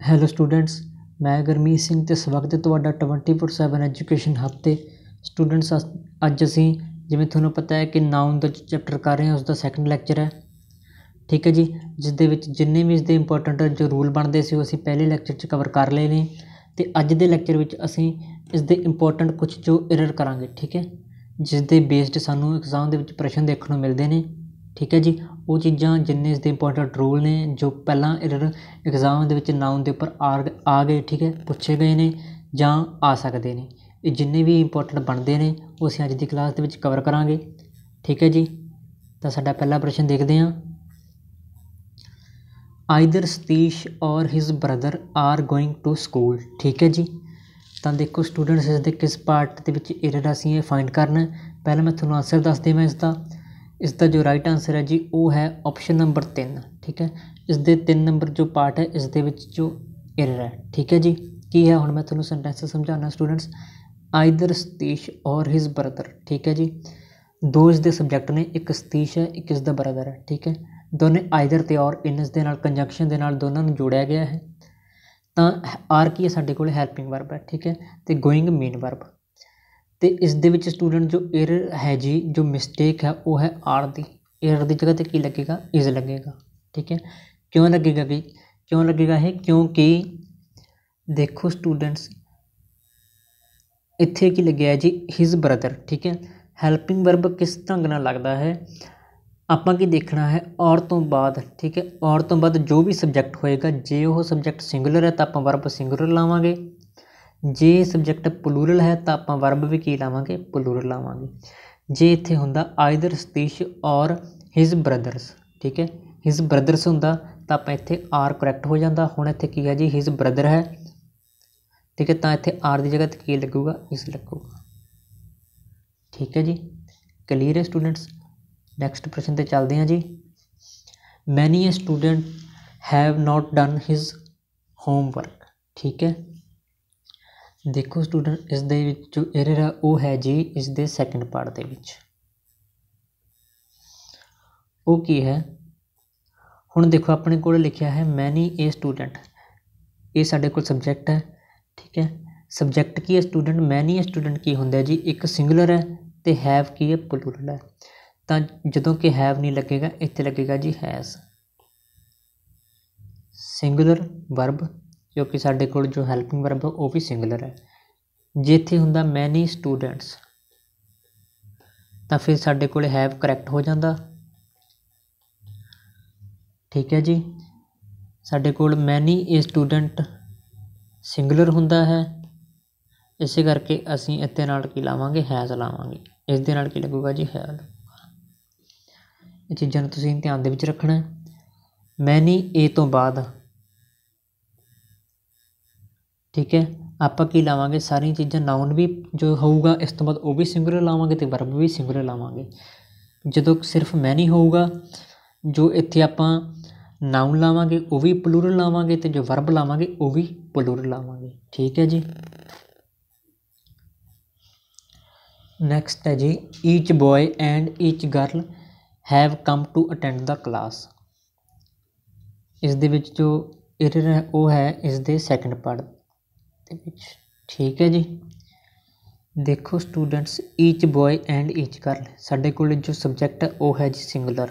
Hello students ਮੈਂ ਗੁਰਮੀਤ ਸਿੰਘ ਅਤੇ ਸਵਾਗਤ ਹੈ ਤੁਹਾਡਾ twenty four seven education hub 'ਤੇ ਸਟੂਡੈਂਟਸ ਅੱਜ ਅਸੀਂ ਜਿਵੇਂ ਤੁਹਾਨੂੰ ਪਤਾ ਹੈ ਕਿ ਨਾਊਨ ਦਾ ਚੈਪਟਰ ਕਰ ਰਹੇ ਹਾਂ ਉਸ ਦਾ ਸੈਕੰਡ ਲੈਕਚਰ ਹੈ। ਠੀਕ ਹੈ ਜੀ ਜਿਸ ਦੇ ਵਿੱਚ ਜਿੰਨੇ ਵੀ ਇਸ ਦੇ ਇੰਪੋਰਟੈਂਟ ਜੋ ਰੂਲ ਬਣਦੇ ਸੀ, ਉਹ ਅਸੀਂ ਪਹਿਲੇ ਲੈਕਚਰ 'ਚ ਕਵਰ ਕਰ ਲਏ ਨੇ। ਅਤੇ ਅੱਜ ਦੇ ਲੈਕਚਰ ਵਿੱਚ ਅਸੀਂ ਇਸ ਦੇ ਇੰਪੋਰਟੈਂਟ ਕੁਝ ਜੋ ਐਰਰ ਕਰਾਂਗੇ, ਠੀਕ ਹੈ। ਜਿਸ ਦੇ ਬੇਸਡ ਸਾਨੂੰ ਐਗਜ਼ਾਮ ਦੇ ਵਿੱਚ ਪ੍ਰਸ਼ਨ ਦੇਖਣ ਨੂੰ ਮਿਲਦੇ ਨੇ। ਠੀਕ ਹੈ ਜੀ? ਉਹ ਚੀਜ਼ਾਂ ਜਿੰਨੇ ਇਸ ਦੇ ਇੰਪੋਰਟੈਂਟ ਰੂਲ ਨੇ, ਜੋ ਪਹਿਲਾਂ ਐਰਰ ਇਗਜ਼ਾਮ ਦੇ ਵਿੱਚ ਨਾਉਨ ਦੇ ਉੱਪਰ ਆ ਆ ਗਏ, ਠੀਕ ਹੈ? ਪੁੱਛੇ ਗਏ ਨੇ ਜਾਂ ਆ ਸਕਦੇ ਨੇ। ਇਹ ਜਿੰਨੇ ਵੀ ਇੰਪੋਰਟੈਂਟ ਬਣਦੇ ਨੇ, ਉਹ ਅਸੀਂ ਅੱਜ ਦੀ ਕਲਾਸ ਦੇ ਵਿੱਚ ਕਵਰ ਕਰਾਂਗੇ। ਠੀਕ ਹੈ ਜੀ? ਤਾਂ ਸਾਡਾ ਪਹਿਲਾ ਪ੍ਰਸ਼ਨ ਦੇਖਦੇ ਹਾਂ। Either Satish or his brother are going to school ਠੀਕ ਹੈ ਜੀ? ਤਾਂ ਦੇਖੋ ਸਟੂਡੈਂਟਸ ਇਸ ਦੇ ਕਿਸ ਪਾਰਟ ਦੇ ਵਿੱਚ ਐਰਰ ਅਸੀਂ ਇਹ ਫਾਈਂਡ ਕਰਨਾ ਪਹਿਲਾਂ ਮੈਂ ਤੁਹਾਨੂੰ ਆਨਸਰ ਦੱਸ ਦੇਵਾਂ ਇਸ ਦਾ। ਇਸ ਦਾ ਜੋ ਰਾਈਟ ਆਨਸਰ ਹੈ ਜੀ, ਉਹ ਹੈ ਆਪਸ਼ਨ ਨੰਬਰ 3 ਠੀਕ ਹੈ? ਇਸ ਦੇ 3 ਨੰਬਰ ਜੋ ਪਾਰਟ ਹੈ ਇਸ ਦੇ ਵਿੱਚ ਜੋ ਐਰਰ ਹੈ, ਠੀਕ ਹੈ ਜੀ? ਕੀ ਹੈ? ਹੁਣ ਮੈਂ ਤੁਹਾਨੂੰ ਸੈਂਟੈਂਸ ਸਮਝਾਉਣਾ students either Satish or his brother ਠੀਕ ਹੈ ਜੀ? ਦੋ ਇਸ ਦੇ ਸਬਜੈਕਟ ਨੇ, ਇੱਕ ਸਤੀਸ਼ ਹੈ, ਇੱਕ ਇਸ ਦਾ ਬ੍ਰਦਰ ਹੈ, ਠੀਕ ਹੈ? ਦੋਨੇ ਆਈਦਰ ਤੇ ਔਰ ਇਨਸ ਦੇ ਨਾਲ ਕੰਜੰਕਸ਼ਨ ਦੇ ਨਾਲ ਦੋਨਾਂ ਨੂੰ ਜੋੜਿਆ ਗਿਆ ਹੈ। ਤਾਂ ਆਰ ਕੀ ਹੈ? ਸਾਡੇ ਕੋਲ ਹੈਲਪਿੰਗ ਵਰਬ ਹੈ, ਠੀਕ ਹੈ? ਤੇ ਗੋਇੰਗ ਮੇਨ ਵਰਬ ਅਤੇ ਇਸ ਦੇ ਵਿੱਚ ਸਟੂਡੈਂਟ ਜੋ ਐਰਰ ਹੈ ਜੀ, ਜੋ ਮਿਸਟੇਕ ਹੈ, ਉਹ ਹੈ ਆਰ ਦੀ। ਐਰਰ ਦੀ ਜਗ੍ਹਾ ਤੇ ਕੀ ਲੱਗੇਗਾ? ਇਜ਼ ਲੱਗੇਗਾ। ਠੀਕ ਹੈ? ਕਿਉਂ ਲੱਗੇਗਾ ਵੀ? ਕਿਉਂ ਲੱਗੇਗਾ ਇਹ? ਕਿਉਂਕਿ ਦੇਖੋ ਸਟੂਡੈਂਟਸ ਇੱਥੇ ਕੀ ਲੱਗਿਆ ਜੀ? ਹਿਜ਼ ਬ੍ਰਦਰ ਠੀਕ ਹੈ? ਹੈਲਪਿੰਗ ਵਰਬ ਕਿਸ ਢੰਗ ਨਾਲ ਲੱਗਦਾ ਹੈ? ਆਪਾਂ ਕੀ ਦੇਖਣਾ ਹੈ? ਔਰ ਤੋਂ ਬਾਅਦ, ਠੀਕ ਹੈ? ਔਰ ਤੋਂ ਬਾਅਦ ਜੋ ਵੀ ਸਬਜੈਕਟ ਹੋਏਗਾ, ਜੇ ਉਹ ਸਬਜੈਕਟ ਸਿੰਗੂਲਰ ਹੈ, ਤਾਂ ਆਪਾਂ ਵਰਬ ਸਿੰਗੂਲਰ ਲਾਵਾਂਗੇ। ਜੇ ਸਬਜੈਕਟ ਪਲੂਰਲ ਹੈ ਤਾਂ ਆਪਾਂ ਵਰਬ ਵੀ ਕੀ ਲਾਵਾਂਗੇ? ਪਲੂਰਲ ਲਾਵਾਂਗੇ। ਜੇ ਇੱਥੇ ਹੁੰਦਾ either Satish or his brothers ਠੀਕ ਹੈ? ਹਿਸ ਬ੍ਰਦਰਸ ਹੁੰਦਾ ਤਾਂ ਆਪਾਂ ਇੱਥੇ ਆਰ ਕਰੈਕਟ ਹੋ ਜਾਂਦਾ। ਹੁਣ ਇੱਥੇ ਕੀ ਹੈ ਜੀ? ਹਿਸ ਬ੍ਰਦਰ ਹੈ। ਠੀਕ ਹੈ? ਤਾਂ ਇੱਥੇ ਆਰ ਦੀ ਜਗ੍ਹਾ ਤੇ ਕੀ ਲੱਗੂਗਾ? ਇਸ ਲੱਗੂਗਾ। ਠੀਕ ਹੈ ਜੀ? ਕਲੀਅਰ ਹੈ ਸਟੂਡੈਂਟਸ ਨੈਕਸਟ ਪ੍ਰਸ਼ਨ ਤੇ ਚੱਲਦੇ ਹਾਂ ਜੀ। Many a student have not done his homework ਠੀਕ ਹੈ? ਦੇਖੋ ਸਟੂਡੈਂਟ ਇਸ ਦੇ ਵਿੱਚ ਜੋ ਐਰਰ ਹੈ ਉਹ ਹੈ ਜੀ ਇਸ ਦੇ ਸੈਕੰਡ ਪਾਰਟ ਦੇ ਵਿੱਚ। ਉਹ ਕੀ ਹੈ? ਹੁਣ ਦੇਖੋ, ਆਪਣੇ ਕੋਲ ਲਿਖਿਆ ਹੈ ਮੈਨੀ ਏ ਸਟੂਡੈਂਟ ਇਹ ਸਾਡੇ ਕੋਲ ਸਬਜੈਕਟ ਹੈ, ਠੀਕ ਹੈ? ਸਬਜੈਕਟ ਕੀ ਹੈ ਸਟੂਡੈਂਟ ਮੈਨੀ ਏ ਸਟੂਡੈਂਟ ਕੀ ਹੁੰਦਾ ਜੀ? ਇੱਕ ਸਿੰਗੂਲਰ ਹੈ ਤੇ ਹੈਵ ਕੀ ਹੈ? ਪਲੂਰਲ ਹੈ। ਤਾਂ ਜਦੋਂ ਕਿ ਹੈਵ ਨਹੀਂ ਲੱਗੇਗਾ, ਇੱਥੇ ਲੱਗੇਗਾ ਜੀ ਹੈਜ਼ ਸਿੰਗੂਲਰ ਵਰਬ ਕਿਉਂਕਿ ਸਾਡੇ ਕੋਲ ਜੋ ਹੈਲਪਿੰਗ ਵਰਬ ਉਹ ਵੀ ਸਿੰਗੂਲਰ ਹੈ। ਜੇ ਇੱਥੇ ਹੁੰਦਾ ਮੈਨੀ ਸਟੂਡੈਂਟਸ ਤਾਂ ਫਿਰ ਸਾਡੇ ਕੋਲ ਹੈਵ ਕਰੈਕਟ ਹੋ ਜਾਂਦਾ। ਠੀਕ ਹੈ ਜੀ? ਸਾਡੇ ਕੋਲ ਮੈਨੀ ਏ ਸਟੂਡੈਂਟ ਸਿੰਗੂਲਰ ਹੁੰਦਾ ਹੈ। ਇਸੇ ਕਰਕੇ ਅਸੀਂ ਇੱਥੇ ਨਾਲ ਕੀ ਲਾਵਾਂਗੇ? ਹੈਜ਼ ਲਾਵਾਂਗੇ। ਇਸ ਦੇ ਨਾਲ ਕੀ ਲੱਗੂਗਾ ਜੀ? ਹੈ ਇਹ ਚੀਜ਼ਾਂ ਨੂੰ ਤੁਸੀਂ ਧਿਆਨ ਦੇ ਵਿੱਚ ਰੱਖਣਾ ਮੈਨੀ ਏ ਤੋਂ ਬਾਅਦ ਠੀਕ ਹੈ? ਆਪਾਂ ਕੀ ਲਾਵਾਂਗੇ? ਸਾਰੀਆਂ ਚੀਜ਼ਾਂ ਨਾਉਨ ਵੀ ਜੋ ਹੋਊਗਾ, ਇਸ ਤੋਂ ਬਾਅਦ ਉਹ ਵੀ ਸਿੰਗੂਲਰ ਲਾਵਾਂਗੇ ਤੇ ਵਰਬ ਵੀ ਸਿੰਗੂਲਰ ਲਾਵਾਂਗੇ। ਜਦੋਂ ਸਿਰਫ ਮੈਂ ਨਹੀਂ ਹੋਊਗਾ, ਜੋ ਇੱਥੇ ਆਪਾਂ ਨਾਉਨ ਲਾਵਾਂਗੇ, ਉਹ ਵੀ ਪਲੂਰਲ ਲਾਵਾਂਗੇ ਤੇ ਜੋ ਵਰਬ ਲਾਵਾਂਗੇ, ਉਹ ਵੀ ਪਲੂਰਲ ਲਾਵਾਂਗੇ। ਠੀਕ ਹੈ ਜੀ? ਨੈਕਸਟ ਹੈ ਜੀ each boy and each girl have come to attend the class ਇਸ ਦੇ ਵਿੱਚ ਜੋ ਐਰਰ ਹੈ ਉਹ ਹੈ ਇਸ ਦੇ ਸੈਕੰਡ ਪਾਰਟ ਦੇ ਵਿੱਚ। ਠੀਕ ਹੈ ਜੀ। ਦੇਖੋ students each boy and each girl ਸਾਡੇ ਕੋਲ ਜੋ ਸਬਜੈਕਟ ਹੈ ਉਹ ਹੈ ਜੀ ਸਿੰਗੂਲਰ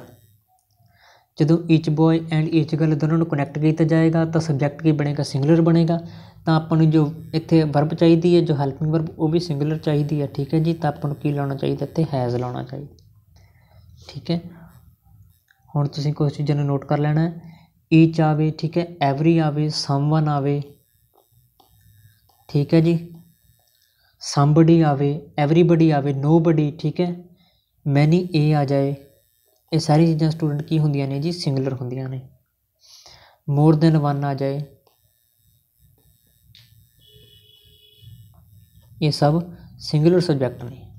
ਜਦੋਂ each boy and each girl ਦੋਨਾਂ ਨੂੰ ਕਨੈਕਟ ਕੀਤਾ ਜਾਏਗਾ, ਤਾਂ ਸਬਜੈਕਟ ਕੀ ਬਣੇਗਾ? ਸਿੰਗੂਲਰ ਬਣੇਗਾ। ਤਾਂ ਆਪਾਂ ਨੂੰ ਜੋ ਇੱਥੇ ਵਰਬ ਚਾਹੀਦੀ ਹੈ, ਜੋ ਹੈਲਪਿੰਗ ਵਰਬ ਉਹ ਵੀ ਸਿੰਗੂਲਰ ਚਾਹੀਦੀ ਹੈ। ਠੀਕ ਹੈ ਜੀ। ਤਾਂ ਆਪਾਂ ਨੂੰ ਕੀ ਲਾਉਣਾ ਚਾਹੀਦਾ? ਇੱਥੇ ਹੈਜ਼ ਲਾਉਣਾ ਚਾਹੀਦਾ। ਠੀਕ ਹੈ। ਹੁਣ ਤੁਸੀਂ ਕੁਝ ਚੀਜ਼ਾਂ ਨੂੰ ਨੋਟ ਕਰ ਲੈਣਾ ਈਚ ਆਵੇ, ਠੀਕ ਹੈ। ਐਵਰੀ ਆਵੇ ਸਮਵਨ ਆਵੇ ਠੀਕ ਹੈ ਜੀ। ਸਮਬਡੀ ਆਵੇ ਐਵਰੀਬਡੀ ਆਵੇ ਨੋਬਡੀ ਠੀਕ ਹੈ। ਮੈਨੀ ਏ ਆ ਜਾਏ। ਇਹ ਸਾਰੀ ਚੀਜ਼ਾਂ ਸਟੂਡੈਂਟ ਕੀ ਹੁੰਦੀਆਂ ਨੇ ਜੀ? ਸਿੰਗੂਲਰ ਹੁੰਦੀਆਂ ਨੇ। ਮੋਰ ਦੈਨ ਵਨ ਆ ਜਾਏ। ਇਹ ਸਭ ਸਿੰਗੂਲਰ ਸਬਜੈਕਟ ਨੇ।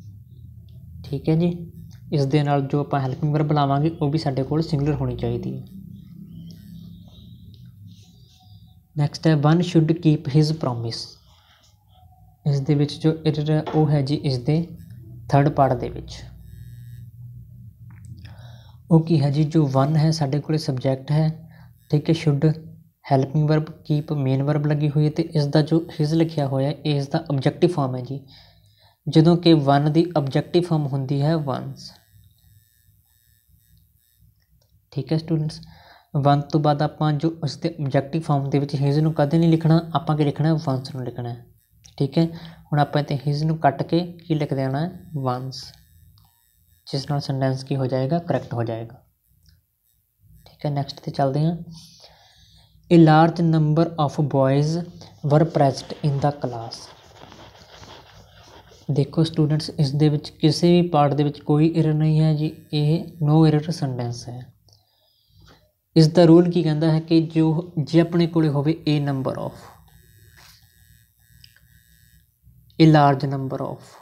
ਠੀਕ ਹੈ ਜੀ। ਇਸ ਦੇ ਨਾਲ ਜੋ ਆਪਾਂ ਹੈਲਪਿੰਗ ਵਰਬ ਲਾਵਾਂਗੇ ਉਹ ਵੀ ਸਾਡੇ ਕੋਲ ਸਿੰਗੂਲਰ ਹੋਣੀ ਚਾਹੀਦੀ ਹੈ। ਨੈਕਸਟ ਹੈ one should keep his promise ਇਸ ਦੇ ਵਿੱਚ ਜੋ ਐਰਰ ਹੈ, ਉਹ ਹੈ ਜੀ ਇਸ ਦੇ ਥਰਡ ਪਾਰਟ ਦੇ ਵਿੱਚ। ਉਹ ਕੀ ਹੈ ਜੀ? ਜੋ ਵਨ ਹੈ, ਸਾਡੇ ਕੋਲੇ ਸਬਜੈਕਟ ਹੈ, ਠੀਕ ਹੈ should helping verb keep main verb ਲੱਗੀ ਹੋਈ ਹੈ ਤੇ ਇਸ ਦਾ ਜੋ ਹਿਸ ਲਿਖਿਆ ਹੋਇਆ ਹੈ ਇਸ ਦਾ ਆਬਜੈਕਟਿਵ ਫਾਰਮ ਹੈ ਜੀ। ਜਦੋਂ ਕਿ ਵਨ ਦੀ ਆਬਜੈਕਟਿਵ ਫਾਰਮ ਹੁੰਦੀ ਹੈ ਵਨਸ ਠੀਕ ਹੈ ਸਟੂਡੈਂਟਸ ਵਨ ਤੋਂ ਬਾਅਦ ਆਪਾਂ ਜੋ ਉਸ ਦੇ ਆਬਜੈਕਟਿਵ ਫਾਰਮ ਦੇ ਵਿੱਚ ਹਿਸ ਨੂੰ ਕਦੇ ਨਹੀਂ ਲਿਖਣਾ, ਆਪਾਂ ਕੀ ਲਿਖਣਾ ਹੈ? ਵਨਸ ਨੂੰ ਲਿਖਣਾ ਹੈ। ਠੀਕ ਹੈ? ਹੁਣ ਆਪਾਂ ਇੱਥੇ ਹਿਸ ਨੂੰ ਕੱਟ ਕੇ ਕੀ ਲਿਖ ਦੇਣਾ ਹੈ ਵਨਸ ਜਿਸ ਨਾਲ ਸੈਂਟੈਂਸ ਕੀ ਹੋ ਜਾਏਗਾ? ਕਰੈਕਟ ਹੋ ਜਾਏਗਾ। ਠੀਕ ਹੈ? ਨੈਕਸਟ ਤੇ ਚੱਲਦੇ ਹਾਂ। A large number of boys were present in the class. ਦੇਖੋ ਸਟੂਡੈਂਟਸ ਇਸ ਦੇ ਵਿੱਚ ਕਿਸੇ ਵੀ ਪਾਰਟ ਦੇ ਵਿੱਚ ਕੋਈ ਏਰਰ ਨਹੀਂ ਹੈ ਜੀ। ਇਹ ਨੋ ਏਰਰ ਸੈਂਟੈਂਸ ਹੈ। ਇਸ ਦਾ ਰੂਲ ਕੀ ਕਹਿੰਦਾ ਹੈ ਕਿ ਜੋ, ਜੇ ਆਪਣੇ ਕੋਲੇ ਹੋਵੇ a number of a large number of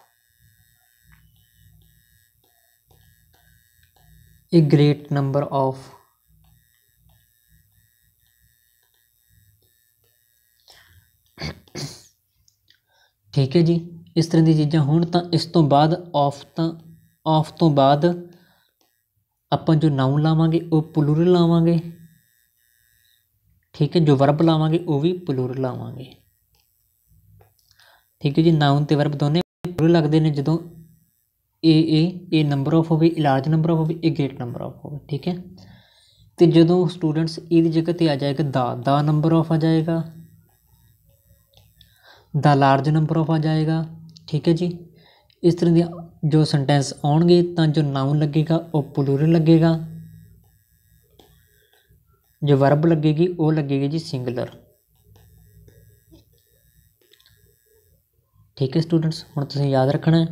a great number of. ਠੀਕ ਹੈ ਜੀ। ਇਸ ਤਰ੍ਹਾਂ ਦੀ ਚੀਜ਼ਾਂ ਹੋਣ ਤਾਂ ਇਸ ਤੋਂ ਬਾਅਦ ਆਫ ਤਾਂ ਆਫ ਤੋਂ ਬਾਅਦ ਆਪਾਂ ਜੋ ਨਾਉਨ ਲਾਵਾਂਗੇ, ਉਹ ਪਲੂਰਲ ਲਾਵਾਂਗੇ। ਠੀਕ ਹੈ, ਜੋ ਵਰਬ ਲਾਵਾਂਗੇ, ਉਹ ਵੀ ਪਲੂਰਲ ਲਾਵਾਂਗੇ। ਠੀਕ ਹੈ ਜੀ ਨਾਉਨ ਤੇ ਵਰਬ ਦੋਨੇ ਪੂਰੇ ਲੱਗਦੇ ਨੇ ਜਦੋਂ ਏ ਏ ਏ ਨੰਬਰ ਆਫ ਹੋਵੇ ਇਹ ਲਾਰਜ ਨੰਬਰ ਆਫ ਹੋਵੇ ਇਹ ਗ੍ਰੇਟ ਨੰਬਰ ਆਫ ਹੋਵੇ, ਠੀਕ ਹੈ। ਤੇ ਜਦੋਂ ਸਟੂਡੈਂਟਸ ਇਹਦੀ ਜਗ੍ਹਾ ਤੇ ਆ ਜਾਏਗਾ, ਦਾ ਦਾ ਨੰਬਰ ਆਫ ਆ ਜਾਏਗਾ, ਦਾ ਲਾਰਜ ਨੰਬਰ ਆਫ ਆ ਜਾਏਗਾ, ਠੀਕ ਹੈ ਜੀ। ਇਸ ਤਰ੍ਹਾਂ ਦੀ ਜੋ ਸੈਂਟੈਂਸ ਆਉਣਗੇ, ਤਾਂ ਜੋ ਨਾਉਨ ਲੱਗੇਗਾ, ਉਹ ਪਲੂਰਲ ਲੱਗੇਗਾ। ਜੋ ਵਰਬ ਲੱਗੇਗੀ, ਉਹ ਲੱਗੇਗੀ ਜੀ ਸਿੰਗੂਲਰ ਠੀਕ ਹੈ ਸਟੂਡੈਂਟਸ ਹੁਣ ਤੁਸੀਂ ਯਾਦ ਰੱਖਣਾ ਹੈ।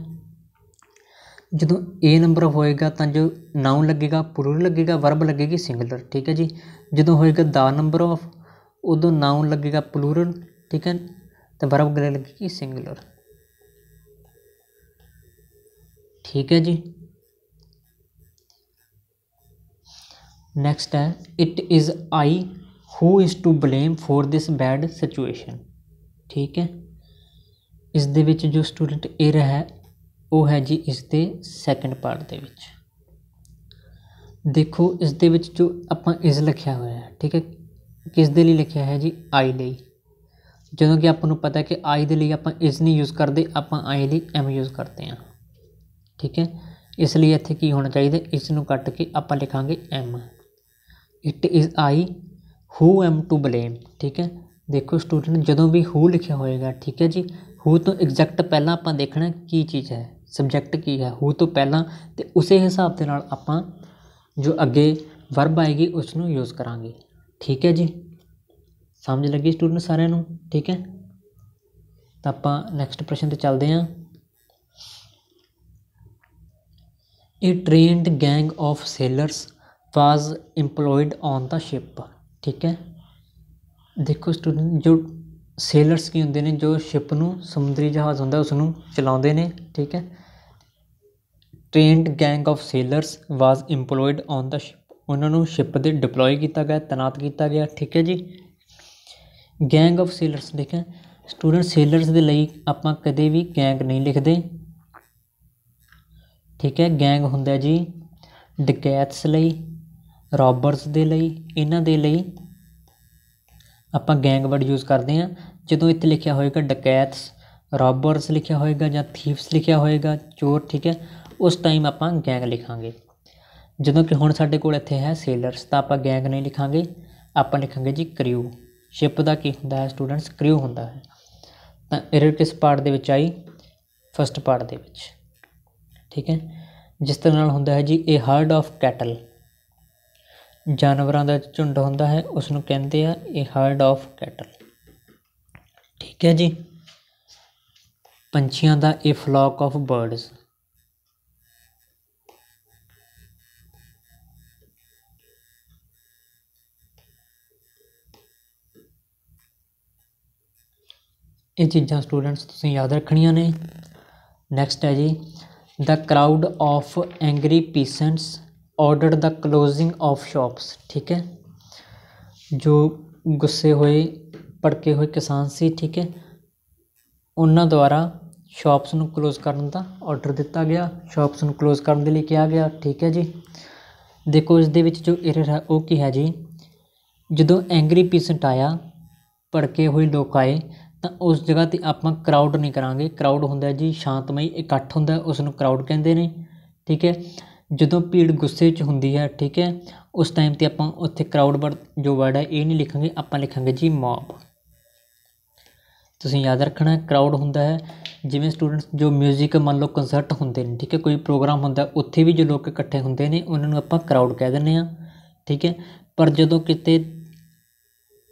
ਜਦੋਂ a ਨੰਬਰ ਹੋਏਗਾ ਤਾਂ ਜੋ ਨਾਉਨ ਲੱਗੇਗਾ ਪਲੂਰਲ ਲੱਗੇਗਾ ਵਰਬ ਲੱਗੇਗੀ ਸਿੰਗੂਲਰ ਠੀਕ ਹੈ ਜੀ। ਜਦੋਂ ਹੋਏਗਾ ਦਾ ਨੰਬਰ ਆਫ ਉਦੋਂ ਨਾਉਨ ਲੱਗੇਗਾ ਪਲੂਰਲ ਠੀਕ ਹੈ। ਤੇ ਵਰਬ ਗਲੇ ਲੱਗੇਗੀ? ਸਿੰਗੂਲਰ ਠੀਕ ਹੈ ਜੀ। ਨੈਕਸਟ ਹੈ it is I who is to blame for this bad situation ਠੀਕ ਹੈ। ਇਸ ਦੇ ਵਿੱਚ ਜੋ ਸਟੂਡੈਂਟ ਏਰ ਹੈ, ਉਹ ਹੈ ਜੀ ਇਸ ਦੇ ਸੈਕੰਡ ਪਾਰਟ ਦੇ ਵਿੱਚ। ਦੇਖੋ, ਇਸ ਦੇ ਵਿੱਚ ਜੋ ਆਪਾਂ ਇਸ ਲਿਖਿਆ ਹੋਇਆ ਹੈ, ਠੀਕ ਹੈ? ਕਿਸ ਦੇ ਲਈ ਲਿਖਿਆ ਹੈ ਜੀ? ਆਈ ਲਈ। ਜਦੋਂ ਕਿ ਆਪਾਂ ਨੂੰ ਪਤਾ ਹੈ ਕਿ ਆਈ ਦੇ ਲਈ ਆਪਾਂ ਇਸ ਨਹੀਂ ਯੂਜ਼ ਕਰਦੇ, ਆਪਾਂ ਆਈ ਲਈ ਐਮ ਯੂਜ਼ ਕਰਦੇ ਹਾਂ। ਠੀਕ ਹੈ? ਇਸ ਲਈ ਇੱਥੇ ਕੀ ਹੋਣਾ ਚਾਹੀਦਾ? ਇਸ ਨੂੰ ਕੱਟ ਕੇ ਆਪਾਂ ਲਿਖਾਂਗੇ am it is I who am to blame ਠੀਕ ਹੈ? ਦੇਖੋ ਸਟੂਡੈਂਟ ਜਦੋਂ ਵੀ ਹੂ ਲਿਖਿਆ ਹੋਏਗਾ, ਠੀਕ ਹੈ ਜੀ? ਹੂ ਤੋਂ ਐਗਜ਼ੈਕਟ ਪਹਿਲਾਂ ਆਪਾਂ ਦੇਖਣਾ ਕੀ ਚੀਜ਼ ਹੈ ਸਬਜੈਕਟ ਕੀ ਹੈ ਹੂ ਤੋਂ ਪਹਿਲਾਂ ਤੇ ਉਸੇ ਹਿਸਾਬ ਦੇ ਨਾਲ ਆਪਾਂ ਜੋ ਅੱਗੇ ਵਰਬ ਆਏਗੀ ਉਸ ਨੂੰ ਯੂਜ਼ ਕਰਾਂਗੇ। ਠੀਕ ਹੈ ਜੀ? ਸਮਝ ਲੱਗੀ ਸਟੂਡੈਂਟ ਸਾਰਿਆਂ ਨੂੰ? ਠੀਕ ਹੈ? ਤਾਂ ਆਪਾਂ ਨੈਕਸਟ ਪ੍ਰਸ਼ਨ ਤੇ ਚੱਲਦੇ ਹਾਂ। A trained gang of sailors was employed on the ship ਠੀਕ ਹੈ? ਦੇਖੋ ਸਟੂਡੈਂਟ ਜੋ ਸੇਲਰਸ ਕੀ ਹੁੰਦੇ ਨੇ, ਜੋ ਸ਼ਿਪ ਨੂੰ ਸਮੁੰਦਰੀ ਜਹਾਜ਼ ਹੁੰਦਾ ਉਸ ਨੂੰ ਚਲਾਉਂਦੇ ਨੇ, ਠੀਕ ਹੈ। Trained gang of sailors was employed on the ship. ਉਹਨਾਂ ਨੂੰ ਸ਼ਿਪ ਤੇ ਡਿਪਲੋਏ ਕੀਤਾ ਗਿਆ, ਤਨਾਤ ਕੀਤਾ ਗਿਆ, ਠੀਕ ਹੈ ਜੀ। ਗੈਂਗ ਆਫ ਸੇਲਰਸ ਦੇਖਿਆ, ਸਟੂਡੈਂਟ ਸੇਲਰਸ ਦੇ ਲਈ ਆਪਾਂ ਕਦੇ ਵੀ ਗੈਂਗ ਨਹੀਂ ਲਿਖਦੇ। ਠੀਕ ਹੈ, ਗੈਂਗ ਹੁੰਦਾ ਜੀ, ਡਕੈਤਸ ਲਈ, ਰੋਬਰਸ ਦੇ ਲਈ, ਇਹਨਾਂ ਦੇ ਲਈ ਆਪਾਂ ਗੈਂਗ ਵਰਡ ਯੂਜ਼ ਕਰਦੇ ਹਾਂ। ਜਦੋਂ ਇੱਥੇ ਲਿਖਿਆ ਹੋਏਗਾ ਡਕੈਤਸ ਰੋਬਰਸ ਲਿਖਿਆ ਹੋਏਗਾ ਜਾਂ ਥੀਵਸ ਲਿਖਿਆ ਹੋਏਗਾ, ਚੋਰ, ਠੀਕ ਹੈ, ਉਸ ਟਾਈਮ ਆਪਾਂ ਗੈਂਗ ਲਿਖਾਂਗੇ। ਜਦੋਂ ਕਿ ਹੁਣ ਸਾਡੇ ਕੋਲ ਇੱਥੇ ਹੈ ਸੇਲਰਸ ਤਾਂ ਆਪਾਂ ਗੈਂਗ ਨਹੀਂ ਲਿਖਾਂਗੇ, ਆਪਾਂ ਲਿਖਾਂਗੇ ਜੀ ਕਰਿਊ ਸ਼ਿਪ ਦਾ ਕੀ ਹੁੰਦਾ ਹੈ ਸਟੂਡੈਂਟਸ ਕਰਿਊ ਹੁੰਦਾ ਹੈ। ਤਾਂ ਐਰਰ ਕਿਸ ਪਾਰਟ ਦੇ ਵਿੱਚ ਆਈ? ਫਸਟ ਪਾਰਟ ਦੇ ਵਿੱਚ। ਠੀਕ ਹੈ, ਜਿਸ ਤਰ੍ਹਾਂ ਨਾਲ ਹੁੰਦਾ ਹੈ ਜੀ ਇਹ ਹਰਡ ਆਫ ਕੈਟਲ ਜਾਨਵਰਾਂ ਦਾ ਝੁੰਡ ਹੁੰਦਾ ਹੈ ਉਸ ਨੂੰ ਕਹਿੰਦੇ ਆ ਇਹ ਹਰਡ ਆਫ ਕੈਟਲ ਠੀਕ ਹੈ ਜੀ। ਪੰਛੀਆਂ ਦਾ ਇਹ ਫਲੌਕ ਆਫ ਬਰਡਸ ਇਹ ਚੀਜ਼ਾਂ ਸਟੂਡੈਂਟਸ ਤੁਸੀਂ ਯਾਦ ਰੱਖਣੀਆਂ ਨੇ। ਨੈਕਸਟ ਹੈ ਜੀ। The crowd of angry peasants ordered the closing of shops ਠੀਕ ਹੈ ਜੋ ਗੁੱਸੇ ਹੋਏ ਭੜਕੇ ਹੋਏ ਕਿਸਾਨ ਸੀ ਠੀਕ ਹੈ ਉਹਨਾਂ ਦੁਆਰਾ ਸ਼ਾਪਸ ਨੂੰ ਕਲੋਜ਼ ਕਰਨ ਦਾ ਆਰਡਰ ਦਿੱਤਾ ਗਿਆ ਸ਼ਾਪਸ ਨੂੰ ਕਲੋਜ਼ ਕਰਨ ਦੇ ਲਈ ਕਿਹਾ ਗਿਆ ਠੀਕ ਹੈ ਜੀ ਦੇਖੋ ਇਸ ਦੇ ਵਿੱਚ ਜੋ ਐਰਰ ਹੈ ਉਹ ਕੀ ਹੈ ਜੀ ਜਦੋਂ ਐਂਗਰੀ ਪੀਸੈਂਟ ਆਇਆ ਭੜਕੇ ਹੋਏ ਲੋਕ ਆਏ ਤਾਂ ਉਸ ਜਗ੍ਹਾ 'ਤੇ ਆਪਾਂ ਕਰਾਊਡ ਨਹੀਂ ਕਰਾਂਗੇ ਕਰਾਊਡ ਹੁੰਦਾ ਜੀ ਸ਼ਾਂਤਮਈ ਇਕੱਠ ਹੁੰਦਾ ਉਸ ਨੂੰ ਕਰਾਊਡ ਕਹਿੰਦੇ ਨੇ ਠੀਕ ਹੈ ਜਦੋਂ ਭੀੜ ਗੁੱਸੇ 'ਚ ਹੁੰਦੀ ਹੈ, ਠੀਕ ਹੈ, ਉਸ ਟਾਈਮ 'ਤੇ ਆਪਾਂ ਉੱਥੇ ਕਰਾਊਡ ਵਰਡ ਜੋ ਵਰਡ ਹੈ, ਇਹ ਨਹੀਂ ਲਿਖਾਂਗੇ, ਆਪਾਂ ਲਿਖਾਂਗੇ ਜੀ ਮੌਬ ਤੁਸੀਂ ਯਾਦ ਰੱਖਣਾ ਕਰਾਊਡ ਹੁੰਦਾ ਹੈ, ਜਿਵੇਂ ਸਟੂਡੈਂਟਸ ਜੋ 뮤직 ਮੰਨ ਲਓ ਕਨਸਰਟ ਹੁੰਦੇ ਨੇ, ਠੀਕ ਹੈ, ਕੋਈ ਪ੍ਰੋਗਰਾਮ ਹੁੰਦਾ, ਉੱਥੇ ਵੀ ਜੋ ਲੋਕ ਇਕੱਠੇ ਹੁੰਦੇ ਨੇ, ਉਹਨਾਂ ਨੂੰ ਆਪਾਂ ਕਰਾਊਡ ਕਹਿ ਦਿੰਦੇ ਆ ਠੀਕ ਹੈ, ਪਰ ਜਦੋਂ ਕਿਤੇ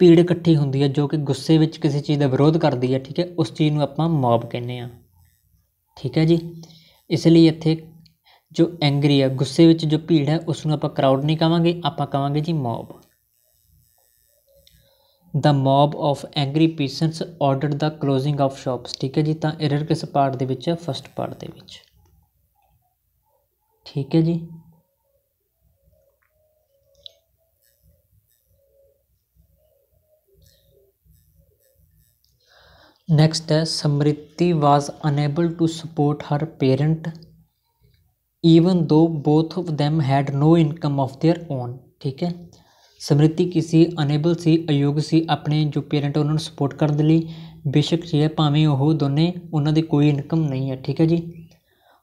ਭੀੜ ਇਕੱਠੀ ਹੁੰਦੀ ਹੈ, ਜੋ ਕਿ ਗੁੱਸੇ ਵਿੱਚ ਕਿਸੇ ਚੀਜ਼ ਦਾ ਵਿਰੋਧ ਕਰਦੀ ਹੈ, ਠੀਕ ਹੈ, ਉਸ ਚੀਜ਼ ਨੂੰ ਆਪਾਂ ਮੌਬ ਕਹਿੰਦੇ ਆ ਠੀਕ ਹੈ ਜੀ, ਇਸ ਲਈ ਇੱਥੇ ਜੋ ਐਂਗਰੀ ਹੈ ਗੁੱਸੇ ਵਿੱਚ ਜੋ ਭੀੜ ਹੈ ਉਸ ਨੂੰ ਆਪਾਂ ਕਰਾਊਡ ਨਹੀਂ ਕਹਾਂਗੇ, ਆਪਾਂ ਕਹਾਂਗੇ ਜੀ mob the mob of angry peasants ordered the closing of shops ਠੀਕ ਹੈ ਜੀ, ਤਾਂ ਐਰਰ ਕਿਸ ਪਾਰਟ ਦੇ ਵਿੱਚ ਹੈ? ਫਸਟ ਪਾਰਟ ਦੇ ਵਿੱਚ। ਠੀਕ ਹੈ ਜੀ। ਨੈਕਸਟ ਹੈ, Smriti was unable to support her parent even though both of them had no income of their own ਠੀਕ ਹੈ ਸਮ੍ਰਿਤੀ ਕਿਸੇ ਅਨੇਬਲ ਸੀ ਅਯੋਗ ਸੀ ਆਪਣੇ ਜੋ ਪੇਰੈਂਟ ਉਹਨਾਂ ਨੂੰ ਸਪੋਰਟ ਕਰਨ ਦੇ ਲਈ ਬੇਸ਼ੱਕ ਜੀ ਹੈ ਭਾਵੇਂ ਉਹ ਦੋਨੇ ਉਹਨਾਂ ਦੀ ਕੋਈ ਇਨਕਮ ਨਹੀਂ ਹੈ ਠੀਕ ਹੈ ਜੀ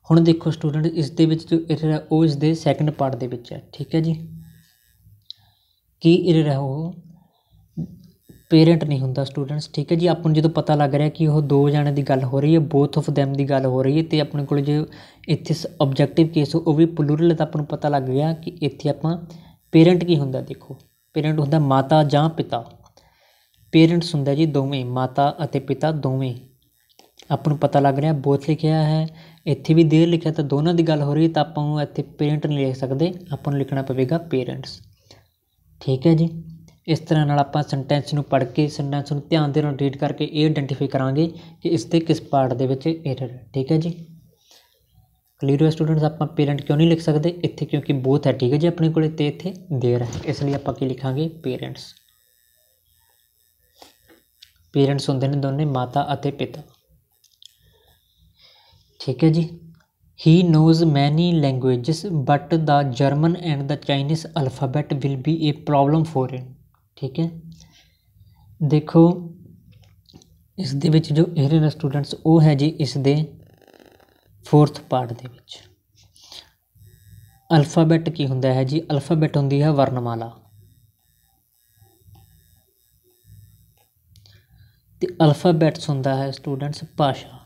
ਹੁਣ ਦੇਖੋ ਸਟੂਡੈਂਟ ਇਸ ਦੇ ਵਿੱਚ ਜੋ error ਹੈ ਉਹ ਇਸ ਦੇ ਸੈਕੰਡ ਪਾਰਟ ਦੇ ਵਿੱਚ ਹੈ ਠੀਕ ਹੈ ਜੀ ਕੀ error ਹੈ ਉਹ ਪੇਰੈਂਟ ਨਹੀਂ ਹੁੰਦਾ ਸਟੂਡੈਂਟਸ ਠੀਕ ਹੈ ਜੀ? ਆਪਾਂ ਨੂੰ ਜਦੋਂ ਪਤਾ ਲੱਗ ਰਿਹਾ ਕਿ ਉਹ ਦੋ ਜਣਿਆਂ ਦੀ ਗੱਲ ਹੋ ਰਹੀ ਹੈ ਬੋਥ ਆਫ them ਦੀ ਗੱਲ ਹੋ ਰਹੀ ਹੈ, ਤੇ ਆਪਣੇ ਕੋਲ ਜੋ ਇੱਥੇ ਆਬਜੈਕਟਿਵ ਕੇਸ ਉਹ ਵੀ ਪਲੂਰਲ ਤਾਂ ਆਪਾਂ ਨੂੰ ਪਤਾ ਲੱਗ ਗਿਆ ਕਿ ਇੱਥੇ ਆਪਾਂ ਪੇਰੈਂਟ ਕੀ ਹੁੰਦਾ ਦੇਖੋ? ਪੇਰੈਂਟ ਹੁੰਦਾ ਮਾਤਾ ਜਾਂ ਪਿਤਾ। ਪੇਰੈਂਟਸ ਹੁੰਦਾ ਜੀ ਦੋਵੇਂ, ਮਾਤਾ ਅਤੇ ਪਿਤਾ ਦੋਵੇਂ। ਆਪਾਂ ਨੂੰ ਪਤਾ ਲੱਗ ਰਿਹਾ ਬੋਥ ਲਿਖਿਆ ਹੈ। ਇੱਥੇ ਵੀ ਦੇਰ ਲਿਖਿਆ, ਤਾਂ ਦੋਨਾਂ ਦੀ ਗੱਲ ਹੋ ਰਹੀ ਹੈ, ਤਾਂ ਆਪਾਂ ਨੂੰ ਇੱਥੇ ਪੇਰੈਂਟ ਨਹੀਂ ਲਿਖ ਸਕਦੇ, ਆਪਾਂ ਨੂੰ ਲਿਖਣਾ ਪਵੇਗਾ ਪੇਰੈਂਟਸ ਠੀਕ ਹੈ ਜੀ? ਇਸ ਤਰ੍ਹਾਂ ਨਾਲ ਆਪਾਂ ਸੈਂਟੈਂਸ ਨੂੰ ਪੜ੍ਹ ਕੇ ਸੈਂਟੈਂਸ ਨੂੰ ਧਿਆਨ ਦੇ ਨਾਲ ਰੀਡ ਕਰਕੇ ਇਹ ਆਇਡੈਂਟੀਫਾਈ ਕਰਾਂਗੇ ਕਿ ਇਸ ਤੇ ਕਿਸ ਪਾਰਟ ਦੇ ਵਿੱਚ ਏਰਰ ਹੈ, ਠੀਕ ਹੈ ਜੀ? ਕਲੀਅਰ ਹੈ ਸਟੂਡੈਂਟਸ ਆਪਾਂ ਪੇਰੈਂਟ ਕਿਉਂ ਨਹੀਂ ਲਿਖ ਸਕਦੇ? ਇੱਥੇ ਕਿਉਂਕਿ ਬੋਥ ਹੈ, ਠੀਕ ਹੈ ਜੀ ਆਪਣੇ ਕੋਲੇ ਤੇ ਇੱਥੇ ਦੇਰ ਹੈ। ਇਸ ਲਈ ਆਪਾਂ ਕੀ ਲਿਖਾਂਗੇ? ਪੇਰੈਂਟਸ ਪੇਰੈਂਟਸ ਹੁੰਦੇ ਨੇ ਦੋਨੇ, ਮਾਤਾ ਅਤੇ ਪਿਤਾ। ਠੀਕ ਹੈ ਜੀ? He knows many languages but the German and the Chinese alphabet will be a problem for him ਠੀਕ ਹੈ। ਦੇਖੋ, ਇਸ ਦੇ ਵਿੱਚ ਜੋ ਏਰੀਅਨ ਸਟੂਡੈਂਟਸ ਉਹ ਹੈ ਜੀ ਇਸ ਦੇ ਫੋਰਥ ਪਾਰਟ ਦੇ ਵਿੱਚ। ਅਲਫਾਬੈਟ ਕੀ ਹੁੰਦਾ ਹੈ ਜੀ? ਅਲਫਾਬੈਟ ਹੁੰਦੀ ਹੈ ਵਰਣਮਾਲਾ। ਤੇ ਅਲਫਾਬੈਟਸ ਹੁੰਦਾ ਹੈ ਸਟੂਡੈਂਟਸ ਭਾਸ਼ਾ।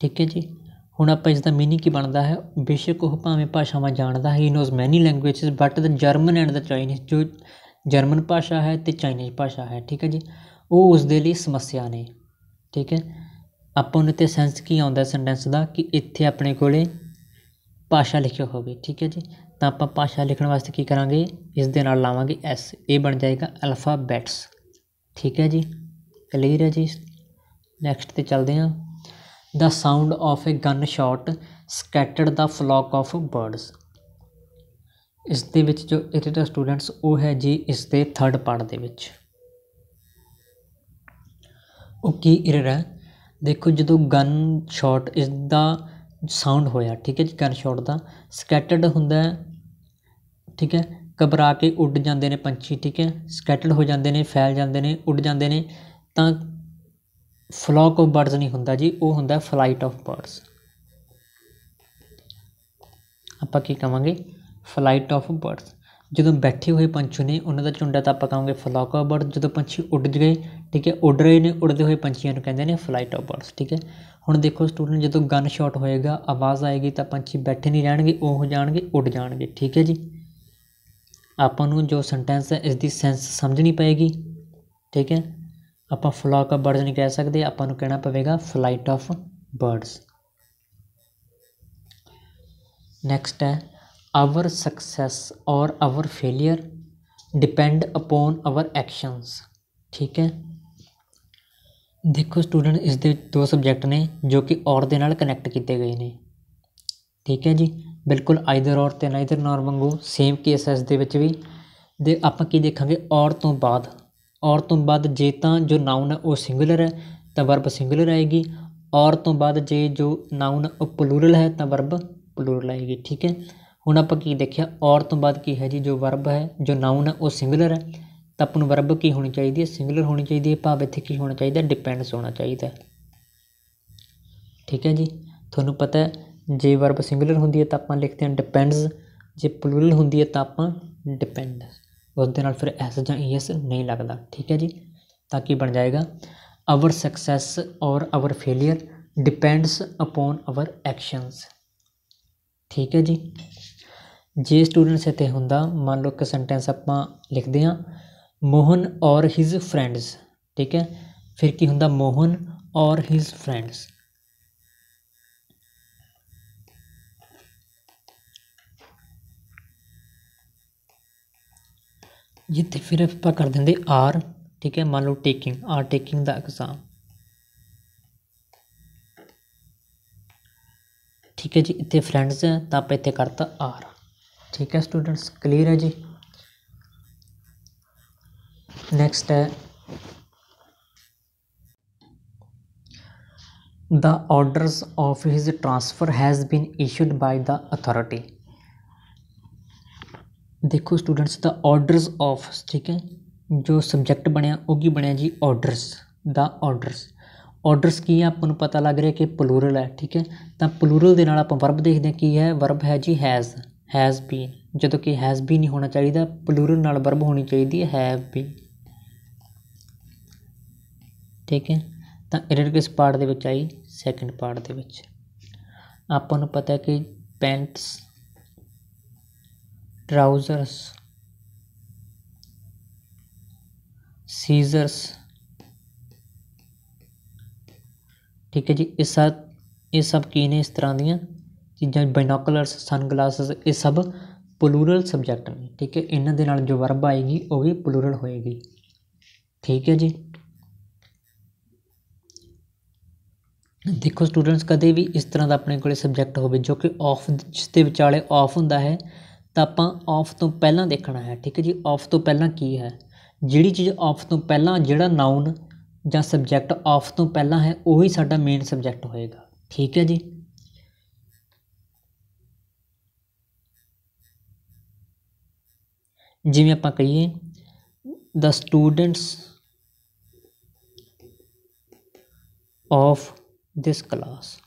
ਠੀਕ ਹੈ ਜੀ। ਹੁਣ ਆਪਾਂ ਇਸ ਦਾ ਮੀਨਿੰਗ ਕੀ ਬਣਦਾ ਹੈ? ਬੇਸ਼ੱਕ ਉਹ ਭਾਵੇਂ ਭਾਸ਼ਾਵਾਂ ਜਾਣਦਾ ਹੈ he knows many languages but the German and the Chinese ਜੋ ਜਰਮਨ ਭਾਸ਼ਾ ਹੈ ਤੇ ਚਾਈਨੀਜ਼ ਭਾਸ਼ਾ ਹੈ, ਠੀਕ ਹੈ ਜੀ? ਉਹ ਉਸ ਦੇ ਲਈ ਸਮੱਸਿਆ ਨੇ, ਠੀਕ ਹੈ? ਆਪਾਂ ਨੂੰ ਤੇ ਸੈਂਸ ਕੀ ਆਉਂਦਾ ਸੈਂਟੈਂਸ ਦਾ? ਕਿ ਇੱਥੇ ਆਪਣੇ ਕੋਲੇ ਭਾਸ਼ਾ ਲਿਖਿਆ ਹੋਵੇ, ਠੀਕ ਹੈ ਜੀ? ਤਾਂ ਆਪਾਂ ਭਾਸ਼ਾ ਲਿਖਣ ਵਾਸਤੇ ਕੀ ਕਰਾਂਗੇ? ਇਸ ਦੇ ਨਾਲ ਲਾਵਾਂਗੇ ਐਸ ਇਹ ਬਣ ਜਾਏਗਾ ਅਲਫਾਬੈਟਸ ਠੀਕ ਹੈ ਜੀ? ਕਲੀਅਰ ਹੈ ਜੀ? ਨੈਕਸਟ ਤੇ ਚੱਲਦੇ ਹਾਂ। The sound sound a gun gunshot scattered the flock of birds ਇਸ ਦੇ ਵਿੱਚ ਜੋ ਇਰੀਟਾ ਸਟੂਡੈਂਟਸ ਉਹ ਹੈ ਜੀ ਇਸ ਦੇ ਥਰਡ ਪਾਰਟ ਦੇ ਵਿੱਚ। ਉਹ ਕੀ ਇਰਰ ਹੈ? ਦੇਖੋ ਜਦੋਂ ਗਨ ਸ਼ਾਟ ਇਸ ਦਾ ਸਾਊਂਡ ਹੋਇਆ, ਠੀਕ ਹੈ ਜੀ ਗਨ ਸ਼ਾਟ ਦਾ ਸਕੈਟਰਡ ਹੁੰਦਾ ਠੀਕ ਹੈ, ਘਬਰਾ ਕੇ ਉੱਡ ਜਾਂਦੇ ਨੇ ਪੰਛੀ, ਠੀਕ ਹੈ ਸਕੈਟਰਡ ਹੋ ਜਾਂਦੇ ਨੇ, ਫੈਲ ਜਾਂਦੇ ਨੇ, ਉੱਡ ਜਾਂਦੇ ਨੇ, ਤਾਂ ਫਲੌਕ ਆਫ ਬਰਡਸ ਨਹੀਂ ਹੁੰਦਾ ਜੀ, ਉਹ ਹੁੰਦਾ ਫਲਾਈਟ ਆਫ ਬਰਡਸ ਆਪਾਂ ਕੀ ਕਹਾਂਗੇ ਫਲਾਈਟ ਆਫ ਬਰਡਸ ਜਦੋਂ ਬੈਠੇ ਹੋਏ ਪੰਛੀ ਨੇ, ਉਹਨਾਂ ਦਾ ਝੁੰਡ ਤਾਂ ਆਪਾਂ ਕਹਾਂਗੇ ਫਲੌਕ ਆਫ ਬਰਡ ਜਦੋਂ ਪੰਛੀ ਉੱਡ ਗਏ, ਠੀਕ ਹੈ, ਉੱਡ ਰਹੇ ਨੇ, ਉੱਡਦੇ ਹੋਏ ਪੰਛੀਆਂ ਨੂੰ ਕਹਿੰਦੇ ਨੇ ਫਲਾਈਟ ਆਫ ਬਰਡਸ ਠੀਕ ਹੈ। ਹੁਣ ਦੇਖੋ ਸਟੂਡੈਂਟ ਜਦੋਂ ਗਨ ਸ਼ਾਟ ਹੋਏਗਾ, ਆਵਾਜ਼ ਆਏਗੀ ਤਾਂ ਪੰਛੀ ਬੈਠੇ ਨਹੀਂ ਰਹਿਣਗੇ, ਉਹ ਹੋ ਜਾਣਗੇ, ਉੱਡ ਜਾਣਗੇ, ਠੀਕ ਹੈ ਜੀ। ਆਪਾਂ ਨੂੰ ਜੋ ਸੈਂਟੈਂਸ ਹੈ, ਇਸ ਦੀ ਸੈਂਸ ਸਮਝਣੀ ਪਏਗੀ, ਠੀਕ ਹੈ। ਆਪਾਂ ਫਲੌਕ ਆਫ ਬਰਡਸ ਨਹੀਂ ਕਹਿ ਸਕਦੇ, ਆਪਾਂ ਨੂੰ ਕਹਿਣਾ ਪਵੇਗਾ ਫਲਾਈਟ ਆਫ ਬਰਡਸ ਨੈਕਸਟ ਹੈ our success or our failure depend upon our actions ਠੀਕ ਹੈ? ਦੇਖੋ ਸਟੂਡੈਂਟ ਇਸ ਦੇ ਦੋ ਸਬਜੈਕਟ ਨੇ ਜੋ ਕਿ ਔਰ ਦੇ ਨਾਲ ਕਨੈਕਟ ਕੀਤੇ ਗਏ ਨੇ। ਠੀਕ ਹੈ ਜੀ? ਬਿਲਕੁਲ ਆਈਦਰ ਔਰ ਤੇ ਨਾਈਦਰ ਨੋਰ ਵਾਂਗੂ ਸੇਮ ਕੇਸ ਹੈ ਇਸ ਦੇ ਵਿੱਚ ਵੀ। ਦੇ ਆਪਾਂ ਕੀ ਦੇਖਾਂਗੇ? ਔਰ ਤੋਂ ਬਾਅਦ ਔਰ ਤੋਂ ਬਾਅਦ ਜੇ ਤਾਂ ਜੋ ਨਾਊਨ ਹੈ ਉਹ ਸਿੰਗੂਲਰ ਹੈ, ਤਾਂ ਵਰਬ ਸਿੰਗੂਲਰ ਆਏਗੀ। ਔਰ ਤੋਂ ਬਾਅਦ ਜੇ ਜੋ ਨਾਊਨ ਉਹ ਪਲੂਰਲ ਹੈ, ਤਾਂ ਵਰਬ ਪਲੂਰਲ ਆਏਗੀ, ਠੀਕ ਹੈ? ਹੁਣ ਆਪਾਂ ਕੀ ਦੇਖਿਆ? ਔਰ ਤੋਂ ਬਾਅਦ ਕੀ ਹੈ ਜੀ? ਜੋ ਵਰਬ ਹੈ, ਜੋ ਨਾਊਨ ਹੈ, ਉਹ ਸਿੰਗੂਲਰ ਹੈ। ਤਾਂ ਆਪਾਂ ਨੂੰ ਵਰਬ ਕੀ ਹੋਣੀ ਚਾਹੀਦੀ ਹੈ? ਸਿੰਗੂਲਰ ਹੋਣੀ ਚਾਹੀਦੀ ਹੈ। ਭਾਵ ਇੱਥੇ ਕੀ ਹੋਣਾ ਚਾਹੀਦਾ? ਡਿਪੈਂਡਸ ਹੋਣਾ ਚਾਹੀਦਾ ਠੀਕ ਹੈ ਜੀ? ਤੁਹਾਨੂੰ ਪਤਾ ਹੈ, ਜੇ ਵਰਬ ਸਿੰਗੂਲਰ ਹੁੰਦੀ ਹੈ, ਤਾਂ ਆਪਾਂ ਲਿਖਦੇ ਹਾਂ ਡਿਪੈਂਡਸ ਜੇ ਪਲੂਰਲ ਹੁੰਦੀ ਹੈ, ਤਾਂ ਆਪਾਂ ਡਿਪੈਂਡ ਉਸ ਦੇ ਨਾਲ ਫਿਰ ਐਸ ਜਾਂ ਈਐਸ ਨਹੀਂ ਲੱਗਦਾ। ਠੀਕ ਹੈ ਜੀ? ਤਾਂ ਕੀ ਬਣ ਜਾਏਗਾ? Our success or our failure depends upon our actions ਠੀਕ ਹੈ ਜੀ? ਜੇ ਸਟੂਡੈਂਟਸ ਇੱਥੇ ਹੁੰਦਾ, ਮੰਨ ਲਓ ਕਿ ਸੈਂਟੈਂਸ ਆਪਾਂ ਲਿਖਦੇ ਹਾਂ, ਮੋਹਨ ਔਰ ਹਿਸ ਫਰੈਂਡਸ ਠੀਕ ਹੈ? ਫਿਰ ਕੀ ਹੁੰਦਾ? ਮੋਹਨ ਔਰ ਹਿਸ ਫਰੈਂਡਸ ਜਿੱਥੇ ਫਿਰ ਆਪਾਂ ਕਰ ਦਿੰਦੇ ਆਰ ਠੀਕ ਹੈ, ਮੰਨ ਲਓ taking are taking the exam ਠੀਕ ਹੈ ਜੀ, ਇੱਥੇ ਫਰੈਂਡਸ ਹੈ, ਤਾਂ ਆਪਾਂ ਇੱਥੇ ਕਰਤਾ ਆਰ ਠੀਕ ਹੈ ਸਟੂਡੈਂਟਸ ਕਲੀਅਰ ਹੈ ਜੀ? ਨੈਕਸਟ ਹੈ। The orders of his transfer has been issued by the authority ਦੇਖੋ ਸਟੂਡੈਂਟਸ ਦਾ ਆਰਡਰਸ ਆਫ ਠੀਕ ਹੈ? ਜੋ ਸਬਜੈਕਟ ਬਣਿਆ, ਉਹ ਕੀ ਬਣਿਆ ਜੀ? ਆਰਡਰਸ ਦਾ ਆਰਡਰਸ ਆਰਡਰਸ ਕੀ ਹੈ ਆਪਾਂ ਨੂੰ ਪਤਾ ਲੱਗ ਰਿਹਾ ਕਿ ਪਲੂਰਲ ਹੈ, ਠੀਕ ਹੈ? ਤਾਂ ਪਲੂਰਲ ਦੇ ਨਾਲ ਆਪਾਂ ਵਰਬ ਦੇਖਦੇ ਹਾਂ, ਕੀ ਹੈ? ਵਰਬ ਹੈ ਜੀ ਹੈਜ਼ ਹੈਜ਼ ਬੀਨ ਜਦੋਂ ਕਿ ਹੈਜ਼ ਬੀ ਨਹੀਂ ਹੋਣਾ ਚਾਹੀਦਾ ਪਲੂਰਲ ਨਾਲ ਵਰਬ ਹੋਣੀ ਚਾਹੀਦੀ ਹੈ ਹੈਵ ਬੀਨ ਠੀਕ ਹੈ? ਤਾਂ ਐਰਰ ਕਿਸ ਪਾਰਟ ਦੇ ਵਿੱਚ ਆਈ? ਸੈਕੰਡ ਪਾਰਟ ਦੇ ਵਿੱਚ। ਆਪਾਂ ਨੂੰ ਪਤਾ ਹੈ ਕਿ ਪੈਂਟਸ ਟਰਾਊਜ਼ਰਸ ਸੀਜ਼ਰਸ ਠੀਕ ਹੈ ਜੀ, ਇਹ ਸਭ ਇਹ ਸਭ ਕੀ ਨੇ ਇਸ ਤਰ੍ਹਾਂ ਦੀਆਂ ਚੀਜ਼ਾਂ ਬਾਈਨੋਕੂਲਰਸ ਸਨਗਲਾਸਸ ਇਹ ਸਭ ਪਲੂਰਲ ਸਬਜੈਕਟ ਨੇ, ਠੀਕ ਹੈ। ਇਹਨਾਂ ਦੇ ਨਾਲ ਜੋ ਵਰਬ ਆਏਗੀ, ਉਹ ਵੀ ਪਲੂਰਲ ਹੋਏਗੀ। ਠੀਕ ਹੈ ਜੀ। ਦੇਖੋ ਸਟੂਡੈਂਟਸ ਕਦੇ ਵੀ ਇਸ ਤਰ੍ਹਾਂ ਦਾ ਆਪਣੇ ਕੋਲੇ ਸਬਜੈਕਟ ਹੋਵੇ ਜੋ ਕਿ ਆਫ ਜਿਸ ਦੇ ਵਿਚਾਲੇ ਆਫ ਹੁੰਦਾ ਹੈ ਤਾਂ ਆਪਾਂ ਆਫ ਤੋਂ ਪਹਿਲਾਂ ਦੇਖਣਾ ਹੈ, ਠੀਕ ਹੈ ਜੀ? ਆਫ ਤੋਂ ਪਹਿਲਾਂ ਕੀ ਹੈ? ਜਿਹੜੀ ਚੀਜ਼ ਆਫ ਤੋਂ ਪਹਿਲਾਂ, ਜਿਹੜਾ ਨਾਉਨ ਜਾਂ ਸਬਜੈਕਟ ਆਫ ਤੋਂ ਪਹਿਲਾਂ ਹੈ, ਉਹੀ ਸਾਡਾ ਮੇਨ ਸਬਜੈਕਟ ਹੋਏਗਾ। ਠੀਕ ਹੈ ਜੀ? ਜਿਵੇਂ ਆਪਾਂ ਕਹੀਏ the students of this class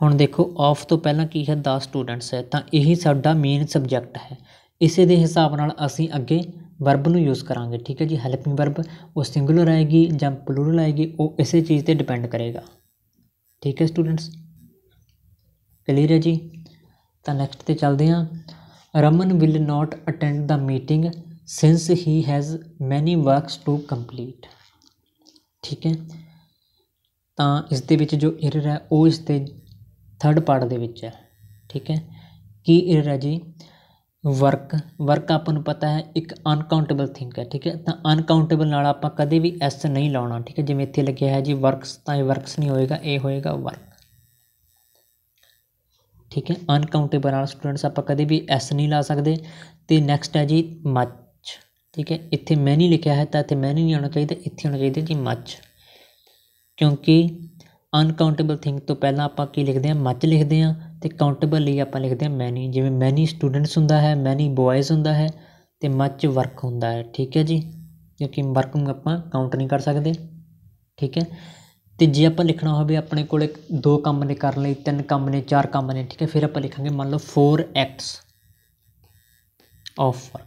ਹੁਣ ਦੇਖੋ ਆਫ ਤੋਂ ਪਹਿਲਾਂ ਕੀ ਹੈ 10 ਸਟੂਡੈਂਟਸ ਹੈ, ਤਾਂ ਇਹੀ ਸਾਡਾ ਮੇਨ ਸਬਜੈਕਟ ਹੈ। ਇਸੇ ਦੇ ਹਿਸਾਬ ਨਾਲ ਅਸੀਂ ਅੱਗੇ ਵਰਬ ਨੂੰ ਯੂਜ਼ ਕਰਾਂਗੇ, ਠੀਕ ਹੈ ਜੀ? ਹੈਲਪਿੰਗ ਵਰਬ ਉਹ ਸਿੰਗੂਲਰ ਆਏਗੀ ਜਾਂ ਪਲੂਰਲ ਆਏਗੀ, ਉਹ ਇਸੇ ਚੀਜ਼ ਤੇ ਡਿਪੈਂਡ ਕਰੇਗਾ। ਠੀਕ ਹੈ ਸਟੂਡੈਂਟਸ ਕਲੀਅਰ ਹੈ ਜੀ? ਤਾਂ ਨੈਕਸਟ ਤੇ ਚੱਲਦੇ ਹਾਂ। Raman will not attend the meeting since he has many works to complete ਠੀਕ ਹੈ? ਤਾਂ ਇਸ ਦੇ ਵਿੱਚ ਜੋ ਐਰਰ ਹੈ, ਉਹ ਇਸ 'ਤੇ ਥਰਡ ਪਾਰਟ ਦੇ ਵਿੱਚ ਹੈ, ਠੀਕ ਹੈ? ਕੀ ਐਰਰ ਜੀ? ਵਰਕ ਵਰਕ ਆਪਾਂ ਨੂੰ ਪਤਾ ਹੈ, ਇੱਕ ਅਨਕਾਊਂਟੇਬਲ ਥਿੰਗ ਹੈ ਠੀਕ ਹੈ? ਤਾਂ ਅਨਕਾਊਂਟੇਬਲ ਨਾਲ ਆਪਾਂ ਕਦੇ ਵੀ ਐਸ ਨਹੀਂ ਲਾਉਣਾ, ਠੀਕ ਹੈ? ਜਿਵੇਂ ਇੱਥੇ ਲੱਗਿਆ ਹੈ ਜੀ ਵਰਕਸ ਤਾਂ ਇਹ ਵਰਕਸ ਨਹੀਂ ਹੋਏਗਾ, ਇਹ ਹੋਏਗਾ ਵਰਕ ਠੀਕ ਹੈ? ਅਨਕਾਊਂਟੇਬਲ ਨਾਲ ਸਟੂਡੈਂਟਸ ਆਪਾਂ ਕਦੇ ਵੀ ਐਸ ਨਹੀਂ ਲਾ ਸਕਦੇ। ਤੇ ਨੈਕਸਟ ਹੈ ਜੀ ਮੱਚ ਠੀਕ ਹੈ? ਇੱਥੇ ਮੈਨੀ ਲਿਖਿਆ ਹੈ, ਤਾਂ ਇੱਥੇ ਮੈਨੀ ਨਹੀਂ ਆਉਣਾ ਚਾਹੀਦਾ, ਇੱਥੇ ਆਉਣਾ ਚਾਹੀਦਾ ਜੀ ਮੱਚ ਕਿਉਂਕਿ ਅਨਕਾਊਂਟੇਬਲ ਥਿੰਗ ਤੋਂ ਪਹਿਲਾਂ ਆਪਾਂ ਕੀ ਲਿਖਦੇ ਹਾਂ? ਮੱਚ ਲਿਖਦੇ ਹਾਂ ਅਤੇ ਕਾਊਂਟੇਬਲ ਲਈ ਆਪਾਂ ਲਿਖਦੇ ਹਾਂ ਮੈਨੀ ਜਿਵੇਂ ਮੈਨੀ ਸਟੂਡੈਂਟਸ ਹੁੰਦਾ ਹੈ ਮੈਨੀ ਬॉयਜ਼ ਹੁੰਦਾ ਹੈ ਅਤੇ ਮੱਚ ਵਰਕ ਹੁੰਦਾ ਹੈ। ਠੀਕ ਹੈ ਜੀ? ਕਿਉਂਕਿ ਵਰਕ ਨੂੰ ਆਪਾਂ ਕਾਊਂਟ ਨਹੀਂ ਕਰ ਸਕਦੇ। ਠੀਕ ਹੈ? ਅਤੇ ਜੇ ਆਪਾਂ ਲਿਖਣਾ ਹੋਵੇ ਆਪਣੇ ਕੋਲ ਦੋ ਕੰਮ ਨੇ ਕਰਨ ਲਈ, ਤਿੰਨ ਕੰਮ ਨੇ, ਚਾਰ ਕੰਮ ਨੇ, ਠੀਕ ਹੈ? ਫਿਰ ਆਪਾਂ ਲਿਖਾਂਗੇ ਮੰਨ ਲਓ ਫੋਰ ਐਕਟਸ ਆਫ ਵਰਕ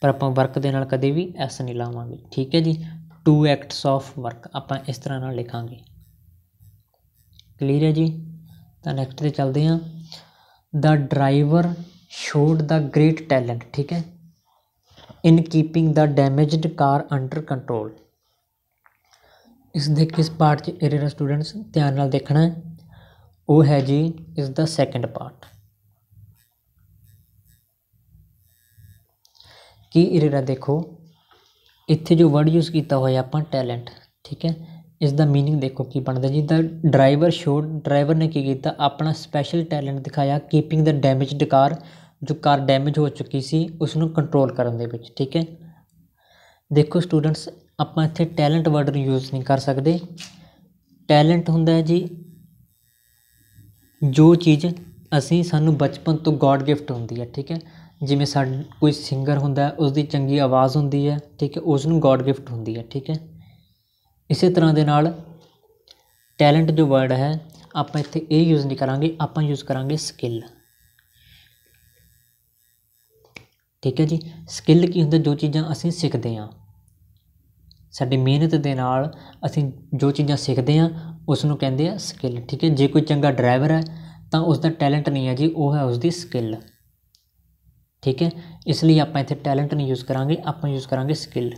ਪਰ ਆਪਾਂ ਵਰਕ ਦੇ ਨਾਲ ਕਦੇ ਵੀ ਐਸ ਨਹੀਂ ਲਾਵਾਂਗੇ। ਠੀਕ ਹੈ ਜੀ? ਟੂ ਐਕਟਸ ਆਫ ਵਰਕ ਆਪਾਂ ਇਸ ਤਰ੍ਹਾਂ ਨਾਲ ਲਿਖਾਂਗੇ। ਕਲੀਅਰ ਹੈ ਜੀ? ਤਾਂ ਨੈਕਸਟ ਤੇ ਚੱਲਦੇ ਹਾਂ। The driver showed the great talent ਠੀਕ ਹੈ? In keeping the damaged car under control ਇਸ ਦੇ ਕਿਸ ਪਾਰਟ 'ਚ ਐਰਰ ਸਟੂਡੈਂਟਸ ਧਿਆਨ ਨਾਲ ਦੇਖਣਾ ਹੈ। ਉਹ ਹੈ ਜੀ ਇਸ ਦਾ ਸੈਕੰਡ ਪਾਰਟ ਕੀ ਐਰਰ ਦੇਖੋ? ਇੱਥੇ ਜੋ ਵਰਡ ਯੂਜ਼ ਕੀਤਾ ਹੋਇਆ ਆਪਾਂ ਟੈਲੈਂਟ ਠੀਕ ਹੈ ਇਸ ਦਾ मीनिंग ਦੇਖੋ ਕੀ ਬਣਦਾ ਜੀ ਦਾ ਡਰਾਈਵਰ ਸ਼ੋਡ ਡਰਾਈਵਰ ਨੇ ਕੀ ਕੀਤਾ ਆਪਣਾ ਸਪੈਸ਼ਲ ਟੈਲੈਂਟ ਦਿਖਾਇਆ ਕੀਪਿੰਗ ਦਾ ਡੈਮੇਜਡ ਕਾਰ ਜੋ ਕਾਰ ਡੈਮੇਜ ਹੋ ਚੁੱਕੀ ਸੀ ਉਸ ਨੂੰ ਕੰਟਰੋਲ ਕਰਨ ਦੇ ਵਿੱਚ ਠੀਕ ਹੈ ਦੇਖੋ ਸਟੂਡੈਂਟਸ ਆਪਾਂ ਇੱਥੇ ਟੈਲੈਂਟ ਵਰਡ ਨੂੰ ਯੂਜ਼ ਨਹੀਂ ਕਰ ਸਕਦੇ ਟੈਲੈਂਟ ਹੁੰਦਾ ਹੈ ਜੀ ਜੋ ਚੀਜ਼ ਅਸੀਂ ਸਾਨੂੰ ਬਚਪਨ ਤੋਂ ਗੋਡ ਗਿਫਟ ਹੁੰਦੀ ਹੈ ਠੀਕ ਹੈ ਜਿਵੇਂ ਸਾ ਕੋਈ ਸਿੰਗਰ ਹੁੰਦਾ ਉਸ ਦੀ ਚੰਗੀ ਆਵਾਜ਼ ਹੁੰਦੀ ਹੈ, ਠੀਕ ਹੈ ਉਸ ਨੂੰ ਗੋਡ ਗਿਫਟ ਹੁੰਦੀ ਹੈ, ਠੀਕ ਹੈ। ਇਸੇ ਤਰ੍ਹਾਂ ਦੇ ਨਾਲ ਟੈਲੈਂਟ ਜੋ ਵਰਡ ਹੈ, ਆਪਾਂ ਇੱਥੇ ਇਹ ਯੂਜ਼ ਨਹੀਂ ਕਰਾਂਗੇ, ਆਪਾਂ ਯੂਜ਼ ਕਰਾਂਗੇ ਸਕਿੱਲ ਠੀਕ ਹੈ ਜੀ ਸਕਿੱਲ ਕੀ ਹੁੰਦਾ, ਜੋ ਚੀਜ਼ਾਂ ਅਸੀਂ ਸਿੱਖਦੇ ਹਾਂ। ਸਾਡੀ ਮਿਹਨਤ ਦੇ ਨਾਲ ਅਸੀਂ ਜੋ ਚੀਜ਼ਾਂ ਸਿੱਖਦੇ ਹਾਂ ਉਸ ਨੂੰ ਕਹਿੰਦੇ ਆ ਸਕਿੱਲ ਠੀਕ ਹੈ। ਜੇ ਕੋਈ ਚੰਗਾ ਡਰਾਈਵਰ ਹੈ, ਤਾਂ ਉਸ ਦਾ ਟੈਲੈਂਟ ਨਹੀਂ ਹੈ ਜੀ, ਉਹ ਹੈ ਉਸ ਦੀ ਸਕਿੱਲ ਠੀਕ ਹੈ? ਇਸ ਲਈ ਆਪਾਂ ਇੱਥੇ ਟੈਲੈਂਟ ਨਹੀਂ ਯੂਜ਼ ਕਰਾਂਗੇ, ਆਪਾਂ ਯੂਜ਼ ਕਰਾਂਗੇ ਸਕਿੱਲ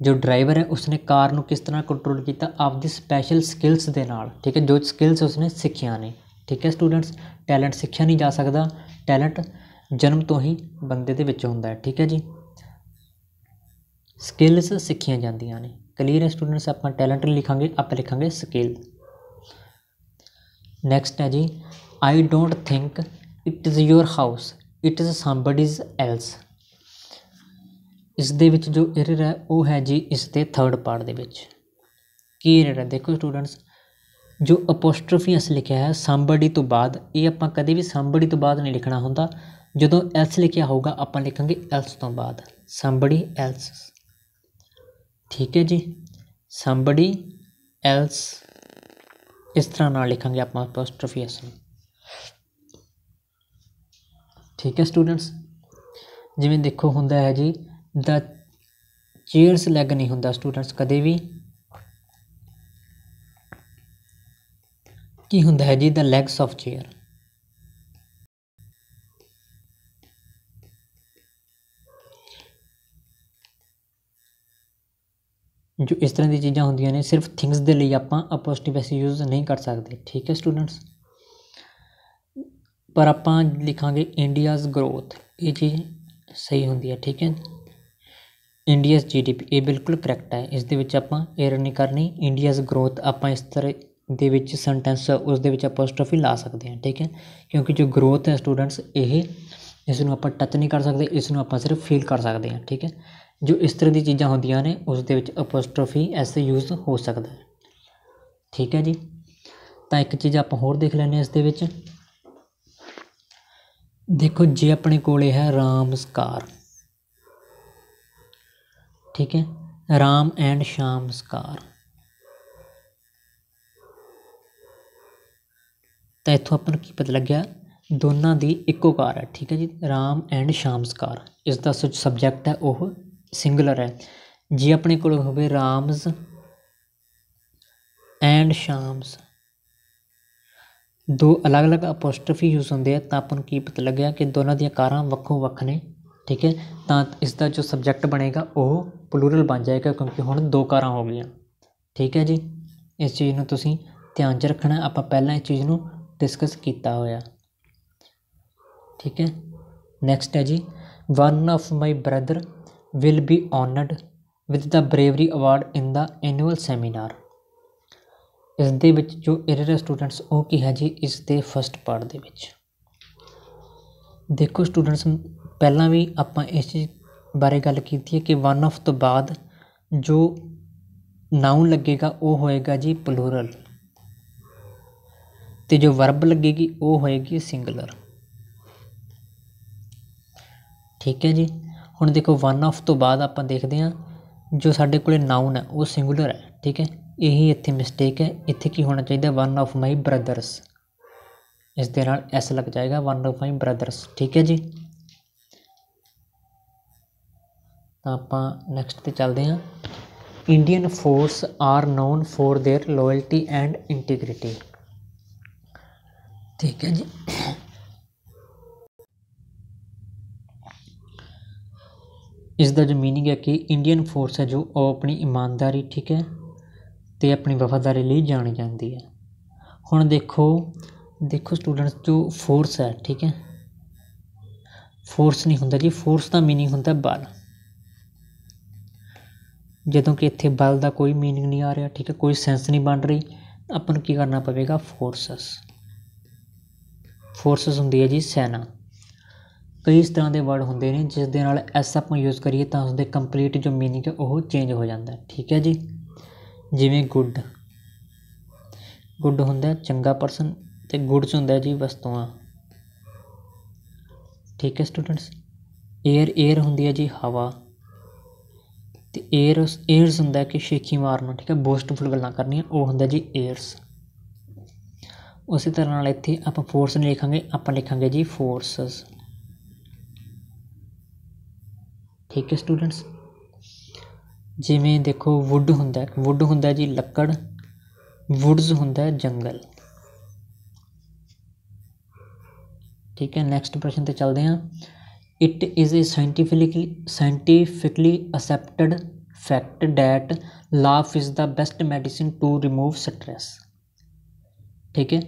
ਜੋ ਡਰਾਈਵਰ ਹੈ, ਉਸਨੇ ਕਾਰ ਨੂੰ ਕਿਸ ਤਰ੍ਹਾਂ ਕੰਟਰੋਲ ਕੀਤਾ? ਆਪਦੀ ਸਪੈਸ਼ਲ ਸਕਿੱਲਸ ਦੇ ਨਾਲ, ਠੀਕ ਹੈ? ਜੋ ਸਕਿੱਲਸ ਉਸਨੇ ਸਿੱਖੀਆਂ ਨੇ, ਠੀਕ ਹੈ ਸਟੂਡੈਂਟਸ ਟੈਲੈਂਟ ਸਿੱਖਿਆ ਨਹੀਂ ਜਾ ਸਕਦਾ। ਟੈਲੈਂਟ ਜਨਮ ਤੋਂ ਹੀ ਬੰਦੇ ਦੇ ਵਿੱਚ ਹੁੰਦਾ ਹੈ, ਠੀਕ ਹੈ ਜੀ? ਸਕਿੱਲਸ ਸਿੱਖੀਆਂ ਜਾਂਦੀਆਂ ਨੇ। ਕਲੀਅਰ ਹੈ ਸਟੂਡੈਂਟਸ ਆਪਾਂ ਟੈਲੈਂਟ ਲਿਖਾਂਗੇ, ਆਪਾਂ ਲਿਖਾਂਗੇ ਸਕਿੱਲ ਨੈਕਸਟ ਹੈ ਜੀ I don't think it is your house it is somebody's else ਇਸ ਦੇ ਵਿੱਚ ਜੋ ਐਰਰ ਹੈ, ਉਹ ਹੈ ਜੀ ਇਸ ਦੇ ਥਰਡ ਪਾਰਟ ਦੇ ਵਿੱਚ। ਕੀ ਐਰਰ ਹੈ? ਦੇਖੋ ਸਟੂਡੈਂਟਸ ਜੋ ਅਪੋਸਟ੍ਰੋਫੀ ਅਸ ਲਿਖਿਆ ਹੈ ਸਮਬਡੀ ਤੋਂ ਬਾਅਦ, ਇਹ ਆਪਾਂ ਕਦੇ ਵੀ ਸਮਬਡੀ ਤੋਂ ਬਾਅਦ ਨਹੀਂ ਲਿਖਣਾ ਹੁੰਦਾ। ਜਦੋਂ ਐਲਸ ਲਿਖਿਆ ਹੋਊਗਾ, ਆਪਾਂ ਲਿਖਾਂਗੇ ਐਲਸ ਤੋਂ ਬਾਅਦ। ਸਮਬਡੀ ਐਲਸ ਠੀਕ ਹੈ ਜੀ? ਸਮਬਡੀ ਐਲਸ ਇਸ ਤਰ੍ਹਾਂ ਨਾਲ ਲਿਖਾਂਗੇ ਆਪਾਂ ਅਪੋਸਟ੍ਰੋਫੀ ਐਸ ਨੂੰ। ਠੀਕ ਹੈ ਸਟੂਡੈਂਟਸ ਜਿਵੇਂ ਦੇਖੋ ਹੁੰਦਾ ਹੈ ਜੀ ਦਾ ਚੇਅਰਸ ਲੈਗ ਨਹੀਂ ਹੁੰਦਾ ਸਟੂਡੈਂਟਸ ਕਦੇ ਵੀ। ਕੀ ਹੁੰਦਾ ਹੈ ਜੀ ਦਾ ਲੈਗਸ ਆਫ ਚੇਅਰ ਜੋ ਇਸ ਤਰ੍ਹਾਂ ਦੀ ਚੀਜ਼ਾਂ ਹੁੰਦੀਆਂ ਨੇ, ਸਿਰਫ ਥਿੰਗਸ ਦੇ ਲਈ ਆਪਾਂ ਅਪੋਸਟਿਵ ਐਸ ਯੂਜ਼ ਨਹੀਂ ਕਰ ਸਕਦੇ। ਠੀਕ ਹੈ ਸਟੂਡੈਂਟਸ ਪਰ ਆਪਾਂ ਲਿਖਾਂਗੇ ਇੰਡੀਆਜ਼ ਗਰੋਥ ਇਹ ਚੀਜ਼ ਸਹੀ ਹੁੰਦੀ ਹੈ, ਠੀਕ ਹੈ? ਇੰਡੀਆਜ਼ ਜੀਡੀਪੀ ਇਹ ਬਿਲਕੁਲ ਕਰੈਕਟ ਹੈ। ਇਸ ਦੇ ਵਿੱਚ ਆਪਾਂ ਏਰਰ ਨਹੀਂ ਕਰਨੀ। ਇੰਡੀਆਜ਼ ਗਰੋਥ ਆਪਾਂ ਇਸ ਤਰ੍ਹਾਂ ਦੇ ਵਿੱਚ ਸੈਂਟੈਂਸ ਉਸ ਦੇ ਵਿੱਚ ਅਪੋਸਟ੍ਰੋਫੀ ਲਾ ਸਕਦੇ ਹਾਂ, ਠੀਕ ਹੈ? ਕਿਉਂਕਿ ਜੋ ਗਰੋਥ ਹੈ ਸਟੂਡੈਂਟਸ ਇਹ ਇਸ ਨੂੰ ਆਪਾਂ ਟੱਚ ਨਹੀਂ ਕਰ ਸਕਦੇ, ਇਸ ਨੂੰ ਆਪਾਂ ਸਿਰਫ ਫੀਲ ਕਰ ਸਕਦੇ ਹਾਂ, ਠੀਕ ਹੈ? ਜੋ ਇਸ ਤਰ੍ਹਾਂ ਦੀ ਚੀਜ਼ਾਂ ਹੁੰਦੀਆਂ ਨੇ, ਉਸ ਦੇ ਵਿੱਚ ਅਪੋਸਟ੍ਰੋਫੀ ਐਸੇ ਯੂਜ਼ ਹੋ ਸਕਦਾ ਹੈ। ਠੀਕ ਹੈ ਜੀ? ਤਾਂ ਇੱਕ ਚੀਜ਼ ਆਪਾਂ ਹੋਰ ਦੇਖ ਲੈਂਦੇ ਹਾਂ ਇਸ ਦੇ ਵਿੱਚ। ਦੇਖੋ, ਜੇ ਆਪਣੇ ਕੋਲੇ ਹੈ ਰਾਮਸਕਾਰ ਠੀਕ ਹੈ? ਰਾਮ ਐਂਡ ਸ਼ਾਮਸਕਾਰ ਤਾਂ ਇੱਥੋਂ ਆਪਾਂ ਨੂੰ ਕੀ ਪਤਾ ਲੱਗਿਆ? ਦੋਨਾਂ ਦੀ ਇੱਕੋ ਕਾਰ ਹੈ, ਠੀਕ ਹੈ ਜੀ? ਰਾਮ ਐਂਡ ਸ਼ਾਮਸਕਾਰ ਇਸ ਦਾ ਸਬਜੈਕਟ ਹੈ, ਉਹ ਸਿੰਗੂਲਰ ਹੈ। ਜੇ ਆਪਣੇ ਕੋਲ ਹੋਵੇ ਰਾਮਸ ਐਂਡ ਸ਼ਾਮਸ ਦੋ ਅਲੱਗ-ਅਲੱਗ ਅਪੋਸਟ੍ਰੋਫੀ ਯੂਜ਼ ਹੁੰਦੇ ਆ, ਤਾਂ ਆਪਾਂ ਨੂੰ ਕੀ ਪਤਾ ਲੱਗਿਆ ਕਿ ਦੋਨਾਂ ਦੀਆਂ ਕਾਰਾਂ ਵੱਖੋ ਵੱਖ ਨੇ, ਠੀਕ ਹੈ? ਤਾਂ ਇਸ ਦਾ ਜੋ ਸਬਜੈਕਟ ਬਣੇਗਾ, ਉਹ ਪਲੂਰਲ ਬਣ ਜਾਏਗਾ, ਕਿਉਂਕਿ ਹੁਣ ਦੋ ਕਾਰਾਂ ਹੋ ਗਈਆਂ, ਠੀਕ ਹੈ ਜੀ? ਇਸ ਚੀਜ਼ ਨੂੰ ਤੁਸੀਂ ਧਿਆਨ 'ਚ ਰੱਖਣਾ, ਆਪਾਂ ਪਹਿਲਾਂ ਇਸ ਚੀਜ਼ ਨੂੰ ਡਿਸਕਸ ਕੀਤਾ ਹੋਇਆ, ਠੀਕ ਹੈ? ਨੈਕਸਟ ਹੈ ਜੀ one of my brother will be honoured with the bravery award in the annual seminar ਇਸ ਦੇ ਵਿੱਚ ਜੋ ਐਰਰ ਸਟੂਡੈਂਟਸ ਉਹ ਕੀ ਹੈ ਜੀ? ਇਸ ਦੇ ਫਸਟ ਪਾਰਟ ਦੇ ਵਿੱਚ। ਦੇਖੋ ਸਟੂਡੈਂਟਸ ਪਹਿਲਾਂ ਵੀ ਆਪਾਂ ਇਸ ਚੀਜ਼ ਬਾਰੇ ਗੱਲ ਕੀਤੀ ਹੈ ਕਿ ਵਨ ਆਫ ਤੋਂ ਬਾਅਦ ਜੋ ਨਾਉਨ ਲੱਗੇਗਾ, ਉਹ ਹੋਏਗਾ ਜੀ ਪਲੂਰਲ ਤੇ ਜੋ ਵਰਬ ਲੱਗੇਗੀ, ਉਹ ਹੋਏਗੀ ਸਿੰਗੂਲਰ ਠੀਕ ਹੈ ਜੀ? ਹੁਣ ਦੇਖੋ ਵਨ ਆਫ ਤੋਂ ਬਾਅਦ ਆਪਾਂ ਦੇਖਦੇ ਹਾਂ, ਜੋ ਸਾਡੇ ਕੋਲੇ ਨਾਉਨ ਹੈ, ਉਹ ਸਿੰਗੂਲਰ ਹੈ। ਠੀਕ ਹੈ? ਇਹੀ ਇੱਥੇ ਮਿਸਟੇਕ ਹੈ। ਇੱਥੇ ਕੀ ਹੋਣਾ ਚਾਹੀਦਾ? ਵਨ ਆਫ ਮਾਈ ਬ੍ਰਦਰਸ ਇਸ ਦੇ ਨਾਲ ਐਸ ਲੱਗ ਜਾਏਗਾ। ਵਨ ਆਫ ਮਾਈ ਬ੍ਰਦਰਸ ਠੀਕ ਹੈ ਜੀ? ਤਾਂ ਆਪਾਂ ਨੈਕਸਟ ਤੇ ਚੱਲਦੇ ਹਾਂ। Indian force are known for their loyalty and integrity ਠੀਕ ਹੈ ਜੀ? ਇਸ ਦਾ ਜੋ ਮੀਨਿੰਗ ਹੈ ਕਿ ਇੰਡੀਅਨ ਫੋਰਸ ਹੈ ਜੋ ਉਹ ਆਪਣੀ ਇਮਾਨਦਾਰੀ, ਠੀਕ ਹੈ? ਅਤੇ ਆਪਣੀ ਵਫਾਦਾਰੀ ਲਈ ਜਾਣੀ ਜਾਂਦੀ ਹੈ। ਹੁਣ ਦੇਖੋ ਦੇਖੋ ਸਟੂਡੈਂਟਸ ਜੋ ਫੋਰਸ ਹੈ, ਠੀਕ ਹੈ? ਫੋਰਸ ਨਹੀਂ ਹੁੰਦਾ ਜੀ ਫੋਰਸ ਦਾ ਮੀਨਿੰਗ ਹੁੰਦਾ ਬਲ। ਜਦੋਂ ਕਿ ਇੱਥੇ ਬਲ ਦਾ ਕੋਈ ਮੀਨਿੰਗ ਨਹੀਂ ਆ ਰਿਹਾ, ਠੀਕ ਹੈ? ਕੋਈ ਸੈਂਸ ਨਹੀਂ ਬਣ ਰਹੀ। ਆਪਾਂ ਨੂੰ ਕੀ ਕਰਨਾ ਪਵੇਗਾ? ਫੋਰਸਸ ਫੋਰਸਸ ਹੁੰਦੀ ਹੈ ਜੀ ਸੈਨਾ। ਕਈ ਇਸ ਤਰ੍ਹਾਂ ਦੇ ਵਰਡ ਹੁੰਦੇ ਨੇ, ਜਿਸ ਦੇ ਨਾਲ ਐਸ ਆਪਾਂ ਯੂਜ਼ ਕਰੀਏ ਤਾਂ ਉਸਦੇ ਕੰਪਲੀਟ ਜੋ ਮੀਨਿੰਗ ਹੈ, ਉਹ ਚੇਂਜ ਹੋ ਜਾਂਦਾ ਠੀਕ ਹੈ ਜੀ? ਜਿਵੇਂ ਗੁੱਡ। ਗੁੱਡ ਹੁੰਦਾ ਚੰਗਾ ਪਰਸਨ ਅਤੇ ਚ ਹੁੰਦਾ ਜੀ ਵਸਤੂਆਂ। ਠੀਕ ਹੈ ਸਟੂਡੈਂਟਸ ਏਅਰ ਏਅਰ ਹੁੰਦੀ ਹੈ ਜੀ ਹਵਾ। ਤੇ ਏਅਰਸ ਏਅਰਸ ਹੁੰਦਾ ਕਿ ਸ਼ੇਖੀ ਮਾਰਨਾ ਠੀਕ ਹੈ ਬੋਸਟ ਫੁੱਲ ਗੱਲਾਂ ਕਰਨੀਆਂ, ਉਹ ਹੁੰਦਾ ਜੀ ਏਅਰਸ ਉਸੇ ਤਰ੍ਹਾਂ ਨਾਲ ਇੱਥੇ ਆਪਾਂ ਫੋਰਸ ਨਹੀਂ ਲਿਖਾਂਗੇ, ਆਪਾਂ ਲਿਖਾਂਗੇ ਜੀ ਫੋਰਸਸ ਠੀਕ ਹੈ ਸਟੂਡੈਂਟਸ ਜਿਵੇਂ ਦੇਖੋ ਵੁੱਡ ਹੁੰਦਾ ਵੁੱਡ ਹੁੰਦਾ ਜੀ ਲੱਕੜ ਵੁੱਡਸ ਹੁੰਦਾ ਜੰਗਲ। ਠੀਕ ਹੈ ਨੈਕਸਟ ਪ੍ਰਸ਼ਨ ਤੇ ਚੱਲਦੇ ਹਾਂ। It is a scientifically scientifically accepted fact that laugh is the best medicine to remove stress ਠੀਕ ਹੈ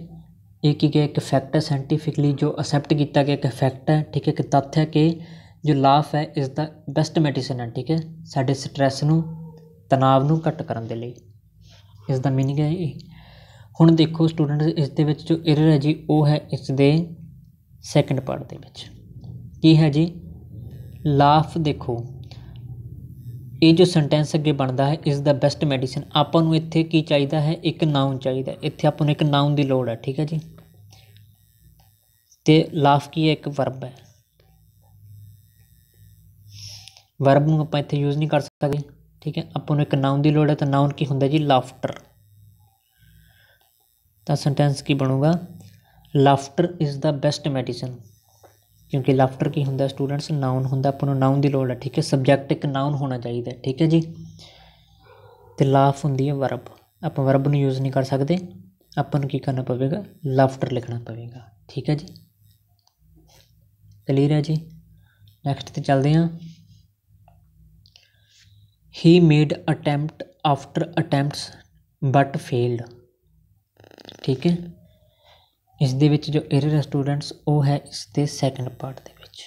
ਇਹ ਕੀ ਹੈ ਇੱਕ ਫੈਕਟ ਹੈ ਸਾਇੰਟੀਫਿਕਲੀ ਜੋ ਅਸੈਪਟ ਕੀਤਾ ਗਿਆ ਇੱਕ ਫੈਕਟ ਹੈ ਠੀਕ ਹੈ ਇੱਕ ਤੱਥ ਹੈ ਕਿ ਜੋ ਲਾਫ ਹੈ, ਇਸ ਦਾ ਬੈਸਟ ਮੈਡੀਸਨ ਹੈ, ਠੀਕ ਹੈ? ਸਾਡੇ ਸਟ੍ਰੈਸ ਨੂੰ ਤਣਾਅ ਨੂੰ ਘੱਟ ਕਰਨ ਦੇ ਲਈ। ਇਸ ਦਾ ਮੀਨਿੰਗ ਹੈ ਇਹ। ਹੁਣ ਦੇਖੋ ਸਟੂਡੈਂਟ ਇਸ ਦੇ ਵਿੱਚ ਜੋ ਐਰਰ ਹੈ ਜੀ, ਉਹ ਹੈ ਇਸ ਦੇ ਸੈਕੰਡ ਪਾਰਟ ਦੇ ਵਿੱਚ। ਕੀ ਹੈ ਜੀ? ਲਾਫ ਦੇਖੋ। ਇਹ ਜੋ ਸੈਂਟੈਂਸ ਅੱਗੇ ਬਣਦਾ ਹੈ, ਇਸ ਦਾ ਬੈਸਟ ਮੈਡੀਸਨ ਆਪਾਂ ਨੂੰ ਇੱਥੇ ਕੀ ਚਾਹੀਦਾ ਹੈ? ਇੱਕ ਨਾਉਨ ਚਾਹੀਦਾ ਇੱਥੇ ਆਪਾਂ ਨੂੰ ਇੱਕ ਨਾਉਨ ਦੀ ਲੋੜ ਹੈ, ਠੀਕ ਹੈ ਜੀ? ਤੇ ਲਾਫ ਕੀ ਹੈ? ਇੱਕ ਵਰਬ ਹੈ। ਵਰਬ ਨੂੰ ਆਪਾਂ ਇੱਥੇ ਯੂਜ਼ ਨਹੀਂ ਕਰ ਸਕਦੇ, ਠੀਕ ਹੈ? ਆਪਾਂ ਨੂੰ ਇੱਕ ਨਾਉਨ ਦੀ ਲੋੜ ਹੈ ਤਾਂ ਨਾਉਨ ਕੀ ਹੁੰਦਾ ਜੀ? ਲਾਫਟਰ ਤਾਂ ਸੈਂਟੈਂਸ ਕੀ ਬਣੂਗਾ? Laughter is the best medicine ਕਿਉਂਕਿ ਲਾਫਟਰ ਕੀ ਹੁੰਦਾ ਸਟੂਡੈਂਟਸ ਨਾਉਨ ਹੁੰਦਾ, ਆਪਾਂ ਨੂੰ ਨਾਉਨ ਦੀ ਲੋੜ ਹੈ, ਠੀਕ ਹੈ? ਸਬਜੈਕਟ ਇੱਕ ਨਾਉਨ ਹੋਣਾ ਚਾਹੀਦਾ ਠੀਕ ਹੈ ਜੀ? ਤੇ ਲਾਫ ਹੁੰਦੀ ਹੈ ਵਰਬ ਆਪਾਂ ਵਰਬ ਨੂੰ ਯੂਜ਼ ਨਹੀਂ ਕਰ ਸਕਦੇ। ਆਪਾਂ ਨੂੰ ਕੀ ਕਰਨਾ ਪਵੇਗਾ? ਲਾਫਟਰ ਲਿਖਣਾ ਪਵੇਗਾ, ਠੀਕ ਹੈ ਜੀ? ਕਲੀਅਰ ਹੈ ਜੀ? ਨੈਕਸਟ ਤੇ ਚੱਲਦੇ ਹਾਂ। He made attempt after attempts but failed ਠੀਕ ਹੈ? ਇਸ ਦੇ ਵਿੱਚ ਜੋ ਐਰਰ ਸਟੂਡੈਂਟਸ ਉਹ ਹੈ ਇਸ ਦੇ ਸੈਕੰਡ ਪਾਰਟ ਦੇ ਵਿੱਚ।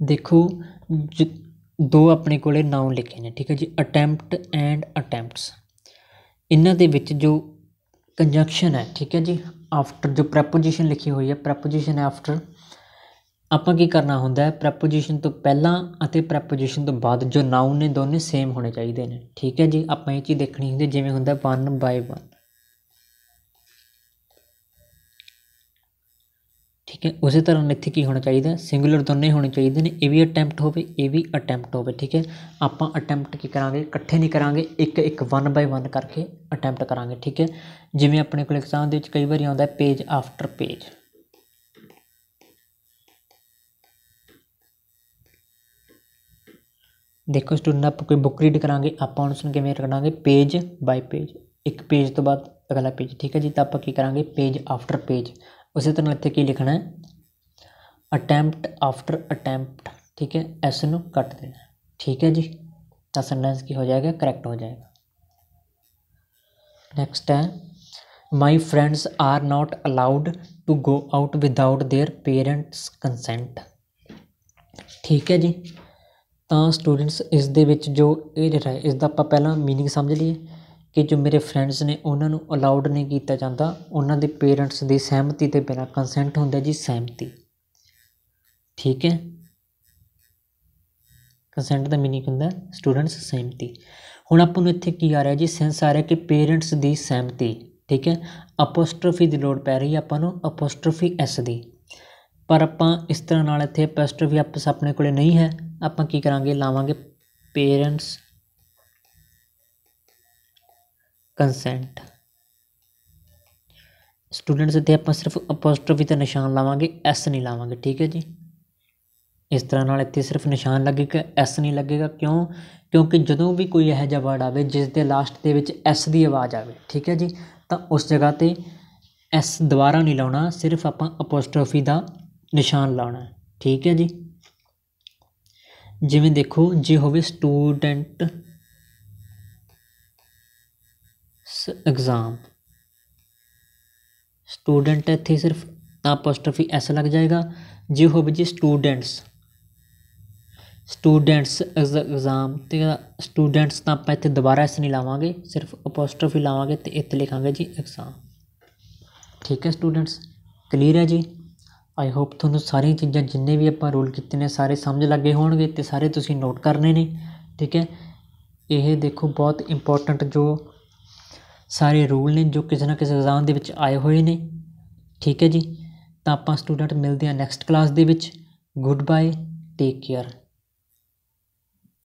ਦੇਖੋ ਦੋ ਆਪਣੇ ਕੋਲੇ ਨਾਉਨ ਲਿਖੇ ਨੇ, ਠੀਕ ਹੈ ਜੀ? ਅਟੈਂਪਟ ਐਂਡ ਅਟੈਂਪਟਸ ਇਹਨਾਂ ਦੇ ਵਿੱਚ ਜੋ ਕੰਜੰਕਸ਼ਨ ਹੈ, ਠੀਕ ਹੈ ਜੀ? ਆਫਟਰ ਜੋ ਪ੍ਰੈਪੋਜੀਸ਼ਨ ਲਿਖੀ ਹੋਈ ਹੈ ਪ੍ਰੈਪੋਜੀਸ਼ਨ ਆਫਟਰ ਆਪਾਂ ਕੀ ਕਰਨਾ ਹੁੰਦਾ ਹੈ? ਪ੍ਰੈਪੋਜੀਸ਼ਨ ਤੋਂ ਪਹਿਲਾਂ ਅਤੇ ਪ੍ਰੈਪੋਜੀਸ਼ਨ ਤੋਂ ਬਾਅਦ ਜੋ ਨਾਊਨ ਨੇ ਦੋਨੇ ਸੇਮ ਹੋਣੇ ਚਾਹੀਦੇ ਨੇ। ਠੀਕ ਹੈ ਜੀ? ਆਪਾਂ ਇਹ ਚੀਜ਼ ਦੇਖਣੀ ਹੁੰਦੀ ਜਿਵੇਂ ਹੁੰਦਾ 1 ਬਾਈ 1 ਠੀਕ ਹੈ? ਉਸੇ ਤਰ੍ਹਾਂ ਇੱਥੇ ਕੀ ਹੋਣਾ ਚਾਹੀਦਾ ਸਿੰਗੂਲਰ ਦੋਨੇ ਹੋਣੇ ਚਾਹੀਦੇ ਨੇ। ਇਹ ਵੀ ਅਟੈਂਪਟ ਹੋਵੇ, ਇਹ ਵੀ ਅਟੈਂਪਟ ਹੋਵੇ। ਠੀਕ ਹੈ? ਆਪਾਂ ਅਟੈਂਪਟ ਕੀ ਕਰਾਂਗੇ? ਇਕੱਠੇ ਨਹੀਂ ਕਰਾਂਗੇ। ਇੱਕ ਇੱਕ 1 ਬਾਈ 1 ਕਰਕੇ ਅਟੈਂਪਟ ਕਰਾਂਗੇ। ਠੀਕ ਹੈ? ਜਿਵੇਂ ਆਪਣੇ ਕੋਲ ਐਗਜ਼ਾਮ ਦੇ ਵਿੱਚ ਕਈ ਵਾਰੀ ਆਉਂਦਾ ਪੇਜ ਆਫਟਰ ਪੇਜ ਦੇਖੋ ਸਟੂਡੈਂਟ ਆਪਾਂ ਕੋਈ ਬੁੱਕ ਰੀਡ ਕਰਾਂਗੇ ਆਪਾਂ ਉਸ ਨੂੰ ਕਿਵੇਂ ਕਰਾਂਗੇ ਪੇਜ ਬਾਈ ਪੇਜ ਇੱਕ ਪੇਜ ਤੋਂ ਬਾਅਦ ਅਗਲਾ ਪੇਜ ਠੀਕ ਹੈ ਜੀ ਤਾਂ ਆਪਾਂ ਕੀ ਕਰਾਂਗੇ ਪੇਜ ਆਫਟਰ ਪੇਜ ਉਸੇ ਤਰ੍ਹਾਂ ਇੱਥੇ ਕੀ ਲਿਖਣਾ ਹੈ ਅਟੈਂਪਟ ਆਫਟਰ ਅਟੈਂਪਟ ਠੀਕ ਹੈ ਐਸ ਨੂੰ ਕੱਟ ਦੇਣਾ ਠੀਕ ਹੈ ਜੀ ਤਾਂ ਸੈਂਟੈਂਸ ਕੀ ਹੋ ਜਾਏਗਾ ਕਰੈਕਟ ਹੋ ਜਾਏਗਾ ਨੈਕਸਟ ਹੈ my friends are not allowed to go out without their parents consent ਠੀਕ ਹੈ ਜੀ ਤਾਂ ਸਟੂਡੈਂਟਸ ਇਸ ਦੇ ਵਿੱਚ ਜੋ ਇਹ ਜਿਹੜਾ ਇਸ ਦਾ ਆਪਾਂ ਪਹਿਲਾਂ ਮੀਨਿੰਗ ਸਮਝ ਲਈਏ ਕਿ ਜੋ ਮੇਰੇ ਫਰੈਂਡਸ ਨੇ ਉਹਨਾਂ ਨੂੰ ਅਲਾਉਡ ਨਹੀਂ ਕੀਤਾ ਜਾਂਦਾ, ਉਹਨਾਂ ਦੇ ਪੇਰੈਂਟਸ ਦੀ ਸਹਿਮਤੀ ਤੇ ਬਿਨਾਂ ਕੰਸੈਂਟ ਹੁੰਦਾ ਜੀ ਸਹਿਮਤੀ। ਠੀਕ ਹੈ? ਕੰਸੈਂਟ ਦਾ ਮੀਨਿੰਗ ਹੁੰਦਾ ਸਟੂਡੈਂਟਸ ਸਹਿਮਤੀ। ਹੁਣ ਆਪਾਂ ਨੂੰ ਇੱਥੇ ਕੀ ਆ ਰਿਹਾ ਜੀ ਸੈਂਸ ਆ ਰਿਹਾ ਕਿ ਪੇਰੈਂਟਸ ਦੀ ਸਹਿਮਤੀ। ਠੀਕ ਹੈ? ਅਪੋਸਟ੍ਰੋਫੀ ਦੀ ਲੋੜ ਪੈ ਰਹੀ ਹੈ ਆਪਾਂ ਨੂੰ ਅਪੋਸਟ੍ਰੋਫੀ ਐਸ ਦੀ। ਪਰ ਆਪਾਂ ਇਸ ਤਰ੍ਹਾਂ ਨਾਲ ਇੱਥੇ ਅਪੋਸਟ੍ਰੋਫੀ ਆਪਸ ਆਪਣੇ ਕੋਲੇ ਨਹੀਂ ਹੈ। ਆਪਾਂ ਕੀ ਕਰਾਂਗੇ? ਲਾਵਾਂਗੇ ਪੇਰੈਂਟਸ ਕੰਸੈਂਟ ਸਟੂਡੈਂਟਸ ਇੱਥੇ ਆਪਾਂ ਸਿਰਫ ਅਪੋਸਟ੍ਰੋਫੀ ਤੇ ਨਿਸ਼ਾਨ ਲਾਵਾਂਗੇ ਐਸ ਨਹੀਂ ਲਾਵਾਂਗੇ, ਠੀਕ ਹੈ ਜੀ? ਇਸ ਤਰ੍ਹਾਂ ਨਾਲ ਇੱਥੇ ਸਿਰਫ ਨਿਸ਼ਾਨ ਲੱਗੇਗਾ ਐਸ ਨਹੀਂ ਲੱਗੇਗਾ, ਕਿਉਂ? ਕਿਉਂਕਿ ਜਦੋਂ ਵੀ ਕੋਈ ਇਹੋ ਜਿਹਾ ਵਰਡ ਆਵੇ, ਜਿਸ ਦੇ ਲਾਸਟ ਦੇ ਵਿੱਚ ਐਸ ਦੀ ਆਵਾਜ਼ ਆਵੇ, ਠੀਕ ਹੈ ਜੀ? ਤਾਂ ਉਸ ਜਗ੍ਹਾ ਤੇ ਐਸ ਦੁਬਾਰਾ ਨਹੀਂ ਲਾਉਣਾ, ਸਿਰਫ ਆਪਾਂ ਅਪੋਸਟ੍ਰੋਫੀ ਦਾ ਨਿਸ਼ਾਨ ਲਾਉਣਾ, ਠੀਕ ਹੈ ਜੀ? ਜਿਵੇਂ ਦੇਖੋ, ਜੇ ਹੋਵੇ ਸਟੂਡੈਂਟ ਐਗਜ਼ਾਮ ਸਟੂਡੈਂਟ ਇੱਥੇ ਸਿਰਫ ਤਾਂ ਅਪੋਸਟ੍ਰੋਫੀ ਐਸ ਲੱਗ ਜਾਏਗਾ। ਜੇ ਹੋਵੇ ਜੀ ਸਟੂਡੈਂਟਸ ਸਟੂਡੈਂਟਸ ਐਗਜ਼ਾਮ ਤੇ ਸਟੂਡੈਂਟਸ ਤਾਂ ਆਪਾਂ ਇੱਥੇ ਦੁਬਾਰਾ ਐਸ ਨਹੀਂ ਲਾਵਾਂਗੇ, ਸਿਰਫ ਅਪੋਸਟ੍ਰੋਫੀ ਲਾਵਾਂਗੇ ਤੇ ਇੱਥੇ ਲਿਖਾਂਗੇ ਜੀ ਐਗਜ਼ਾਮ ਠੀਕ ਹੈ ਸਟੂਡੈਂਟਸ ਕਲੀਅਰ ਹੈ ਜੀ? ਆਈ ਹੋਪ ਤੁਹਾਨੂੰ ਸਾਰੀਆਂ ਚੀਜ਼ਾਂ ਜਿੰਨੇ ਵੀ ਆਪਾਂ ਰੂਲ ਕੀਤੇ ਨੇ ਸਾਰੇ ਸਮਝ ਲੱਗੇ ਹੋਣਗੇ ਅਤੇ ਸਾਰੇ ਤੁਸੀਂ ਨੋਟ ਕਰਨੇ ਨੇ, ਠੀਕ ਹੈ? ਇਹ ਦੇਖੋ ਬਹੁਤ ਇੰਪੋਰਟੈਂਟ ਜੋ ਸਾਰੇ ਰੂਲ ਨੇ ਜੋ ਕਿਸੇ ਨਾ ਕਿਸੇ ਐਗਜ਼ਾਮ ਦੇ ਵਿੱਚ ਆਏ ਹੋਏ ਨੇ, ਠੀਕ ਹੈ ਜੀ? ਤਾਂ ਆਪਾਂ ਸਟੂਡੈਂਟ ਮਿਲਦੇ ਹਾਂ ਨੈਕਸਟ ਕਲਾਸ ਦੇ ਵਿੱਚ। Good bye take care